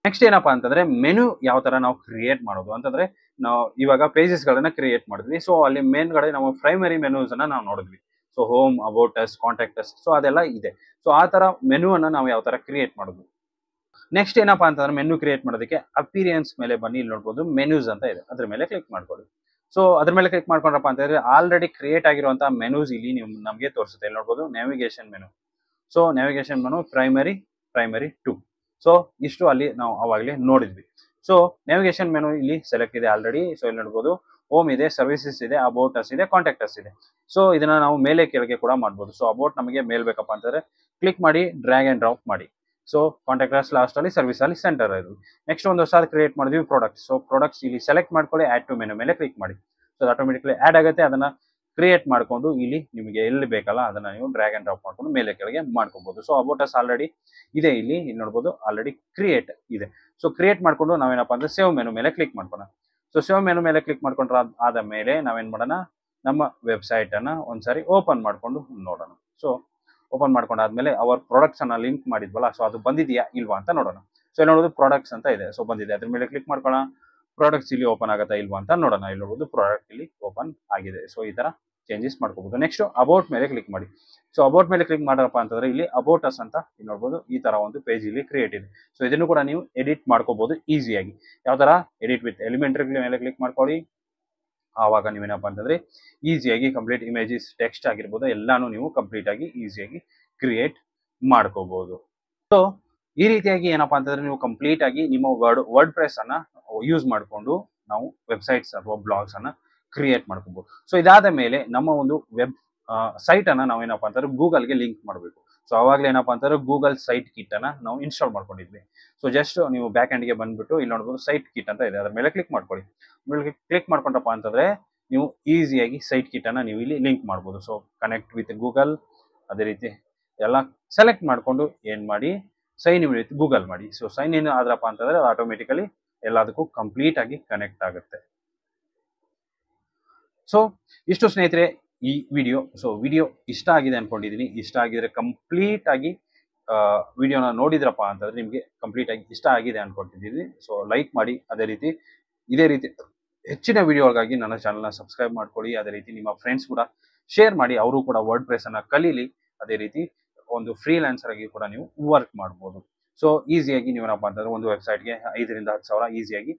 Speaker 1: ನೆಕ್ಸ್ಟ್ ಏನಪ್ಪಾ ಅಂತಂದ್ರೆ ಮೆನು ಯಾವ ತರ ನಾವು ಕ್ರಿಯೇಟ್ ಮಾಡೋದು ಅಂತಂದ್ರೆ ನಾವು ಇವಾಗ ಪೇಜಸ್ ಗಳನ್ನ ಕ್ರಿಯೇಟ್ ಮಾಡಿದ್ವಿ. ಸೊ ಅಲ್ಲಿ ಮೇನ್ ಕಡೆ ನಾವು ಪ್ರೈಮರಿ ಮೆನುಸ್ ಅನ್ನ ನಾವು ನೋಡಿದ್ವಿ. So home about us contact us so ಅದೆಲ್ಲ ಇದೆ. ಸೊ ಆ ತರ ಮೆನು ಅನ್ನ ನಾವು ಯಾವ ತರ ಕ್ರಿಯೇಟ್ ಮಾಡೋದು? ನೆಕ್ಸ್ಟ್ ಏನಪ್ಪಾ ಅಂತಂದ್ರೆ ಮೆನು ಕ್ರಿಯೇಟ್ ಮಾಡೋದಕ್ಕೆ ಅಪಿರಿಯನ್ಸ್ ಮೇಲೆ ಬನ್ನಿ, ಇಲ್ಲಿ ನೋಡ್ಬೋದು ಮೆನ್ಯೂಸ್ ಅಂತ ಇದೆ. ಅದ್ರ ಮೇಲೆ ಕ್ಲಿಕ್ ಮಾಡ್ಕೊಳ್ಳಿ. ಸೊ ಅದ್ರ ಮೇಲೆ ಕ್ಲಿಕ್ ಮಾಡ್ಕೊಂಡ್ರಪ್ಪ ಅಂತಂದ್ರೆ ಆಲ್ರೆಡಿ ಕ್ರಿಯೇಟ್ ಆಗಿರುವಂತಹ ಮೆನೂಸ್ ಇಲ್ಲಿ ನೀವು ನಮಗೆ ತೋರಿಸುತ್ತೆ. ಇಲ್ಲಿ ನೋಡ್ಬೋದು navigation menu so navigation menu primary primary two so ಇಷ್ಟು ಅಲ್ಲಿ ನಾವು ಅವಾಗಲೇ ನೋಡಿದ್ವಿ. ಸೊ ನ್ಯಾವಿಗೇಷನ್ ಮೆನು ಇಲ್ಲಿ ಸೆಲೆಕ್ಟ್ ಇದೆ ಆಲ್ರೆಡಿ ಸೊ ಇಲ್ಲಿ ನೋಡ್ಬೋದು ಹೋಮ್ ಇದೆ ಸರ್ವಿಸಸ್ ಇದೆ ಅಬೌಟ್ ಅಸ್ ಇದೆ ಕಾಂಟ್ಯಾಕ್ಟ್ ಅಸ್ ಇದೆ. ಸೊ ಇದನ್ನ ನಾವು ಮೇಲೆ ಕೆಳಗೆ ಕೂಡ ಮಾಡ್ಬೋದು. ಸೊ ಅಬೌಟ್ ನಮಗೆ ಮೇಲ್ ಬೇಕಪ್ಪ ಅಂತಂದ್ರೆ ಕ್ಲಿಕ್ ಮಾಡಿ ಡ್ರ್ಯಾಗ್ ಅಂಡ್ ಡ್ರಾಪ್ ಮಾಡಿ. ಸೊ ಕಾಂಟ್ಯಾಕ್ಟ್ ಅಸ್ ಲಾಸ್ಟ್ ಅಲ್ಲಿ ಸರ್ವಿಸ್ ಅಲ್ಲಿ ಸೆಂಟರ್ ಇದು ನೆಕ್ಸ್ಟ್ ಒಂದು ಹೊಸ ಕ್ರಿಯೇಟ್ ಮಾಡಿದ್ವಿ ಪ್ರಾಡಕ್ಟ್ ಸೊ ಪ್ರಾಡಕ್ಟ್ಸ್ ಇಲ್ಲಿ ಸೆಲೆಕ್ಟ್ ಮಾಡ್ಕೊಳ್ಳಿ ಆಡ್ ಟು ಮೆನು ಮೇಲೆ ಕ್ಲಿಕ್ ಮಾಡಿ. ಸೊ ಆಟೋಮೆಟಿಕ್ಲಿ ಆಡ್ ಆಗುತ್ತೆ, ಅದನ್ನ ಕ್ರಿಯೇಟ್ ಮಾಡ್ಕೊಂಡು ಇಲ್ಲಿ ನಿಮಗೆ ಎಲ್ಲಿ ಬೇಕಲ್ಲ, ಅದನ್ನ ನೀವು ಡ್ರ್ಯಾಗ್ ಅಂಡ್ ಡ್ರಾಪ್ ಮಾಡ್ಕೊಂಡು ಮೇಲೆ ಕೆಳಗೆ ಮಾಡ್ಕೋಬಹುದು ಸೊ ಅಬೌಟಸ್ ಆಲ್ರೆಡಿ ಇದೆ ಇಲ್ಲಿ ಇಲ್ಲಿ ನೋಡ್ಬೋದು ಆಲ್ರೆಡಿ ಕ್ರಿಯೇಟ್ ಇದೆ. ಸೊ ಕ್ರಿಯೇಟ್ ಮಾಡ್ಕೊಂಡು ನಾವೇನಪ್ಪ ಅಂದ್ರೆ ಸೇವ್ ಮೆನು ಮೇಲೆ ಕ್ಲಿಕ್ ಮಾಡ್ಕೋಣ ಸೊ ಸೇವ್ ಮೆನು ಮೇಲೆ ಕ್ಲಿಕ್ ಮಾಡ್ಕೊಂಡ್ರ ಆದ ಮೇಲೆ ನಾವೇನ್ ಮಾಡೋಣ? ನಮ್ಮ ವೆಬ್ಸೈಟ್ ಅನ್ನ ಒಂದ್ಸಾರಿ ಓಪನ್ ಮಾಡ್ಕೊಂಡು ನೋಡೋಣ. ಸೊ ಓಪನ್ ಮಾಡ್ಕೊಂಡಾದ್ಮೇಲೆ ಅವರ್ ಪ್ರಾಡಕ್ಟ್ಸ್ ಅನ್ನ ಲಿಂಕ್ ಮಾಡಿದ್ವಲ್ಲ ಸೊ ಅದು ಬಂದಿದೆಯಾ ಇಲ್ವಾ ಅಂತ ನೋಡೋಣ. ಸೊ ಇಲ್ಲಿ ನೋಡೋದು ಪ್ರಾಡಕ್ಟ್ಸ್ ಅಂತ ಇದೆ. ಸೊ ಬಂದಿದೆ. ಅದ್ರ ಮೇಲೆ ಕ್ಲಿಕ್ ಮಾಡ್ಕೊಳ್ಳೋಣ. ಪ್ರಾಡಕ್ಟ್ಸ್ ಇಲ್ಲಿ ಓಪನ್ ಆಗತ್ತಾ ಇಲ್ವಾ ಅಂತ ನೋಡೋಣ. ಇಲ್ಲಿ ನೋಡೋದು ಪ್ರಾಡಕ್ಟ್ ಇಲ್ಲಿ ಓಪನ್ ಆಗಿದೆ. ಸೊ ಈ ತರ ಚೇಂಜಸ್ ಮಾಡ್ಕೋಬಹುದು ನೆಕ್ಸ್ಟ್ ಅಬೌಟ್ ಮೇಲೆ ಕ್ಲಿಕ್ ಮಾಡಿ. ಸೊ ಅಬೌಟ್ ಮೇಲೆ ಕ್ಲಿಕ್ ಮಾಡಪ್ಪ ಅಂತಂದ್ರೆ ಇಲ್ಲಿ ಅಬೌಟ್ ಅಸ್ ಅಂತ ನೋಡ್ಬೋದು ಈ ತರ ಒಂದು ಪೇಜ್ ಇಲ್ಲಿ ಕ್ರಿಯೇಟ್ ಇದೆ. ಸೊ ಇದನ್ನು ಕೂಡ ನೀವು ಎಡಿಟ್ ಮಾಡ್ಕೋಬಹುದು ಈಸಿಯಾಗಿ ಯಾವ ತರ? ಎಡಿಟ್ ವಿತ್ ಎಲಿಮೆಂಟ್ರಿ ಮೇಲೆ ಕ್ಲಿಕ್ ಮಾಡ್ಕೊಳ್ಳಿ. ಆವಾಗ ನೀವೇನಪ್ಪ ಅಂತಂದ್ರೆ ಈಸಿಯಾಗಿ ಕಂಪ್ಲೀಟ್ ಇಮೇಜಸ್ ಟೆಕ್ಸ್ಟ್ ಆಗಿರ್ಬೋದು, ಎಲ್ಲಾನು ನೀವು ಕಂಪ್ಲೀಟ್ ಆಗಿ ಈಸಿಯಾಗಿ ಕ್ರಿಯೇಟ್ ಮಾಡ್ಕೋಬಹುದು ಸೊ ಈ ರೀತಿಯಾಗಿ ಏನಪ್ಪಾ ಅಂತಂದ್ರೆ ನೀವು ಕಂಪ್ಲೀಟ್ ಆಗಿ ನಿಮ್ಮ ವರ್ಡ್ ವರ್ಡ್ ಪ್ರೆಸ್ ಅನ್ನ ಯೂಸ್ ಮಾಡಿಕೊಂಡು ನಾವು ವೆಬ್ಸೈಟ್ಸ್ ಅಥವಾ ಬ್ಲಾಗ್ಸ್ ಅನ್ನ ಕ್ರಿಯೇಟ್ ಮಾಡ್ಕೋಬಹುದು ಸೊ ಇದಾದ ಮೇಲೆ ನಮ್ಮ ಒಂದು ವೆಬ್ ಸೈಟ್ ಅನ್ನ ನಾವೇನಪ್ಪ ಅಂತಂದ್ರೆ ಗೂಗಲ್ಗೆ ಲಿಂಕ್ ಮಾಡಬೇಕು. ಸೊ ಅವಾಗಲೇ ಏನಪ್ಪಾ ಅಂತಂದ್ರೆ ಗೂಗಲ್ ಸೈಟ್ ಕಿಟ್ ಅನ್ನ ನಾವು ಇನ್ಸ್ಟಾಲ್ ಮಾಡ್ಕೊಂಡಿದ್ವಿ. ಸೊ ಜಸ್ಟ್ ನೀವು ಬ್ಯಾಕ್ಗೆ ಬಂದ್ಬಿಟ್ಟು ಇಲ್ಲಿ ನೋಡ್ಬೋದು ಸೈಟ್ ಕಿಟ್ ಅಂತ ಇದೆ. ಅದ್ರ ಮೇಲೆ ಕ್ಲಿಕ್ ಮಾಡ್ಕೊಳ್ಳಿ. ಕ್ಲಿಕ್ ಮಾಡ್ಕೊಂಡಪ್ಪ ಅಂತಂದ್ರೆ ನೀವು ಈಸಿಯಾಗಿ ಸೈಟ್ ಕಿಟ್ ಅನ್ನ ನೀವು ಇಲ್ಲಿ ಲಿಂಕ್ ಮಾಡ್ಬೋದು. ಸೊ ಕನೆಕ್ಟ್ ವಿತ್ ಗೂಗಲ್ ಅದೇ ರೀತಿ ಎಲ್ಲ ಸೆಲೆಕ್ಟ್ ಮಾಡ್ಕೊಂಡು ಏನು ಮಾಡಿ ಸೈನ್ ಇನ್ ವಿತ್ ಗೂಗಲ್ ಮಾಡಿ. ಸೊ ಸೈನ್ ಇನ್ ಆದ್ರಪ್ಪ ಅಂತಂದ್ರೆ ಅದು ಆಟೋಮೆಟಿಕಲಿ ಎಲ್ಲದಕ್ಕೂ ಕಂಪ್ಲೀಟ್ ಆಗಿ ಕನೆಕ್ಟ್ ಆಗುತ್ತೆ. ಸೊ ಇಷ್ಟು ಸ್ನೇಹಿತರೆ, ಈ ವಿಡಿಯೋ ಸೊ ವಿಡಿಯೋ ಇಷ್ಟ ಆಗಿದೆ ಅನ್ಕೊಂಡಿದೀನಿ. ಇಷ್ಟ ಆಗಿದ್ರೆ ಕಂಪ್ಲೀಟ್ ಆಗಿ ವಿಡಿಯೋನ ನೋಡಿದ್ರಪ್ಪ ಅಂತಂದ್ರೆ ನಿಮಗೆ ಕಂಪ್ಲೀಟ್ ಆಗಿ ಇಷ್ಟ ಆಗಿದೆ ಅನ್ಕೊಂಡಿದ್ದೀನಿ ಸೊ ಲೈಕ್ ಮಾಡಿ, ಅದೇ ರೀತಿ, ಇದೇ ರೀತಿ ಹೆಚ್ಚಿನ ವಿಡಿಯೋಗಾಗಿ ನನ್ನ ಚಾನಲ್ನ ಸಬ್ಸ್ಕ್ರೈಬ್ ಮಾಡ್ಕೊಳ್ಳಿ. ಅದೇ ರೀತಿ ನಿಮ್ಮ ಫ್ರೆಂಡ್ಸ್ ಕೂಡ ಶೇರ್ ಮಾಡಿ, ಅವರು ಕೂಡ ವರ್ಡ್ ಪ್ರೆಸ್ ಅನ್ನ ಕಲೀಲಿ. ಅದೇ ರೀತಿ ಒಂದು ಫ್ರೀಲ್ಯಾನ್ಸರ್ ಆಗಿ ಕೂಡ ನೀವು ವರ್ಕ್ ಮಾಡ್ಬೋದು. ಸೊ ಈಸಿಯಾಗಿ ನೀವೇನಪ್ಪ ಅಂತಂದ್ರೆ ಒಂದು ವೆಬ್ಸೈಟ್ಗೆ ಐದರಿಂದ ಹತ್ತು ಸಾವಿರ ಈಸಿಯಾಗಿ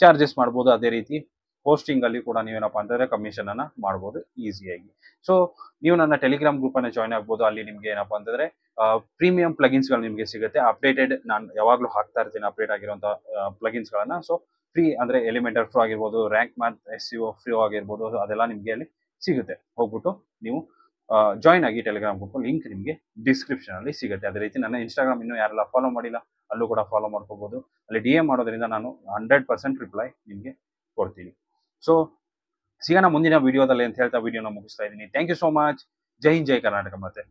Speaker 1: ಚಾರ್ಜಸ್ ಮಾಡ್ಬೋದು. ಅದೇ ರೀತಿ ಹೋಸ್ಟಿಂಗ್ ಅಲ್ಲಿ ಕೂಡ ನೀವೇನಪ್ಪ ಅಂತಂದ್ರೆ ಕಮಿಷನ್ ಅನ್ನ ಮಾಡ್ಬೋದು ಈಸಿಯಾಗಿ ಸೊ ನೀವು ನನ್ನ ಟೆಲಿಗ್ರಾಮ್ ಗ್ರೂಪ್ ಅನ್ನ ಜಾಯ್ನ್ ಆಗ್ಬೋದು. ಅಲ್ಲಿ ನಿಮ್ಗೆ ಏನಪ್ಪ ಅಂತಂದ್ರೆ ಪ್ರೀಮಿಯಂ ಪ್ಲಗಿನ್ಸ್ಗಳು ನಿಮಗೆ ಸಿಗುತ್ತೆ. ಅಪ್ಡೇಟೆಡ್ ನಾನು ಯಾವಾಗಲೂ ಹಾಕ್ತಾ ಇರ್ತೀನಿ ಅಪ್ಡೇಟ್ ಆಗಿರುವಂತಹ ಪ್ಲಗಿನ್ಸ್ ಗಳನ್ನ. ಸೊ ಫ್ರೀ ಅಂದ್ರೆ ಎಲಿಮೆಂಟರ್ ಫ್ರೋ ಆಗಿರ್ಬೋದು Rank Math S C free ಆಗಿರ್ಬೋದು ಅದೆಲ್ಲ ನಿಮಗೆ ಅಲ್ಲಿ ಸಿಗುತ್ತೆ. ಹೋಗ್ಬಿಟ್ಟು ನೀವು ಜಾಯ್ನ್ ಆಗಿ ಟೆಲಿಗ್ರಾಮ್ ಗ್ರೂಪ್ ಲಿಂಕ್ ನಿಮಗೆ ಡಿಸ್ಕ್ರಿಪ್ಷನ್ ಅಲ್ಲಿ ಸಿಗುತ್ತೆ. ಅದೇ ರೀತಿ ನನ್ನ ಇನ್ಸ್ಟಾಗ್ರಾಮ್ ಇನ್ನೂ ಯಾರೆಲ್ಲ ಫಾಲೋ ಮಾಡಿಲ್ಲ, ಅಲ್ಲೂ ಕೂಡ ಫಾಲೋ ಮಾಡ್ಕೋಬಹುದು ಅಲ್ಲಿ ಡಿ ಎ ಮಾಡೋದ್ರಿಂದ ನಾನು ಹಂಡ್ರೆಡ್ ಪರ್ಸೆಂಟ್ ರಿಪ್ಲೈ ನಿಮಗೆ ಕೊಡ್ತೀನಿ. ಸೊ ಸಿಗೋಣ ಮುಂದಿನ ವಿಡಿಯೋದಲ್ಲಿ ಅಂತ ಹೇಳ್ತಾ ವಿಡಿಯೋನ ಮುಗಿಸ್ತಾ ಇದ್ದೀನಿ. Thank you so much Jai Hind, Jai Karnataka ಮತ್ತೆ.